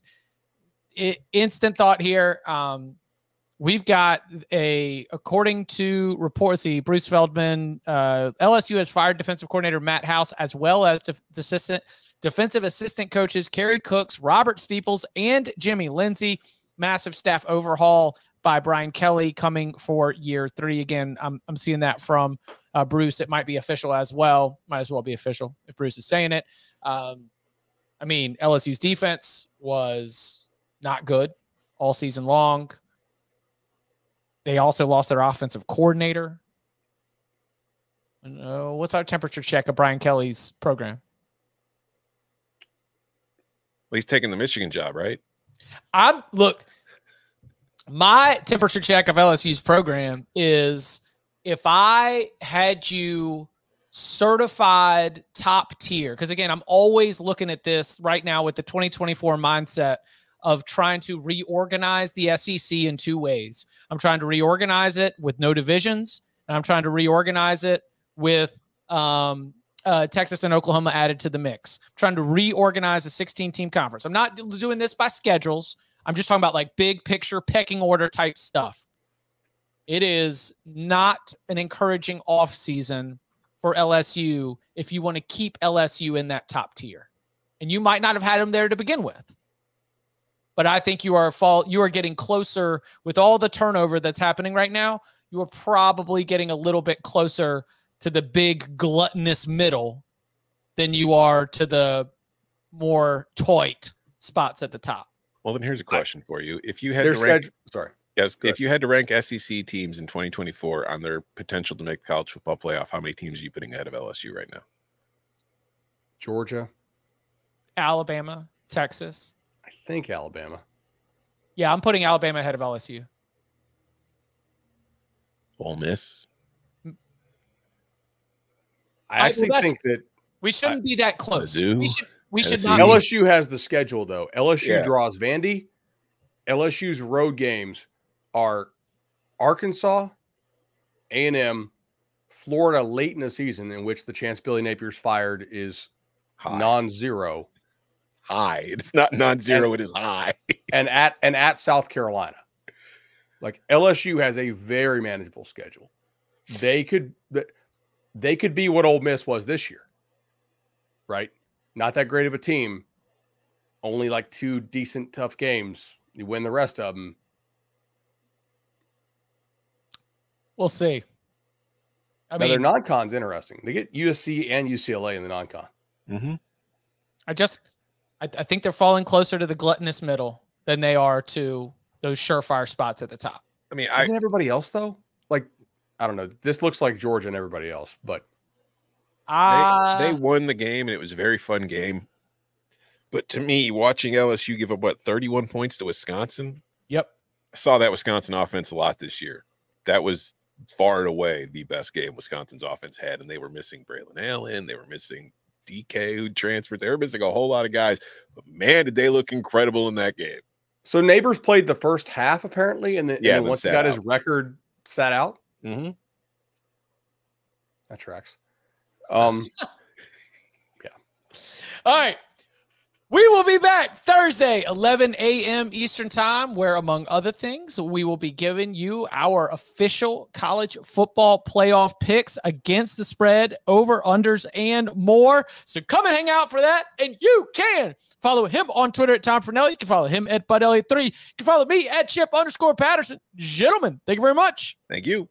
it, instant thought here. Um, we've got a according to reports, the Bruce Feldman, uh, LSU has fired defensive coordinator Matt House as well as the assistant defensive assistant coaches Kerry Cooks, Robert Steeples, and Jimmy Lindsey. Massive staff overhaul by Brian Kelly coming for year three. Again, I'm, I'm seeing that from uh, Bruce. It might be official as well. Might as well be official if Bruce is saying it. Um, I mean, LSU's defense was not good all season long. They also lost their offensive coordinator. Uh, what's our temperature check of Brian Kelly's program? Well, he's taking the Michigan job, right? I'm look. My temperature check of LSU's program is if I had you certified top tier, because again, I'm always looking at this right now with the 2024 mindset of trying to reorganize the SEC in two ways. I'm trying to reorganize it with no divisions, and I'm trying to reorganize it with um, uh, Texas and Oklahoma added to the mix. I'm trying to reorganize a 16 team conference. I'm not doing this by schedules. I'm just talking about like big picture pecking order type stuff. It is not an encouraging off season for LSU if you want to keep LSU in that top tier. And you might not have had them there to begin with. But I think you are fall you are getting closer with all the turnover that's happening right now. You are probably getting a little bit closer to the big gluttonous middle than you are to the more toit spots at the top. Well, then here's a question I, for you: If you had to rank, schedule, sorry, yes, if you had to rank SEC teams in 2024 on their potential to make the college football playoff, how many teams are you putting ahead of LSU right now? Georgia, Alabama, Texas. I think Alabama. Yeah, I'm putting Alabama ahead of LSU. Ole Miss. I actually well, think that we shouldn't I, be that close. We should we should not. LSU has the schedule though. LSU yeah. draws Vandy. LSU's road games are Arkansas, A and M, Florida late in the season in which the chance Billy Napier's fired is High. non-zero, high. It's not non-zero. And- it is high. and at and at South Carolina. Like LSU has a very manageable schedule. They could th- they could be what Ole Miss was this year. Right? Not that great of a team. Only like two decent tough games. You win the rest of them. We'll see. I now their non-con's interesting. They get USC and UCLA in the non-con. Mm-hmm. I just, I, I think they're falling closer to the gluttonous middle than they are to those surefire spots at the top. I mean, Isn't everybody else though? Like, I don't know. This looks like Georgia and everybody else, but Ah, they, they won the game and it was a very fun game. But to me, watching LSU give up what 31 points to Wisconsin, yep. I saw that Wisconsin offense a lot this year. That was far and away the best game Wisconsin's offense had, and they were missing Braylon Allen, they were missing DK who transferred, they were missing a whole lot of guys. But man, did they look incredible in that game. So neighbors played the first half apparently, and then, Yeah, then then once he sat got his record sat out. Mm-hmm. That tracks. Um, yeah. All right. We will be back Thursday, 11 a.m. Eastern Time, where, among other things, we will be giving you our official college football playoff picks against the spread, over, unders, and more. So come and hang out for that. And you can follow him on Twitter at Tom Fornelli. You can follow him at Bud Elliott3. You can follow me at Chip underscore Patterson. Gentlemen, thank you very much. Thank you.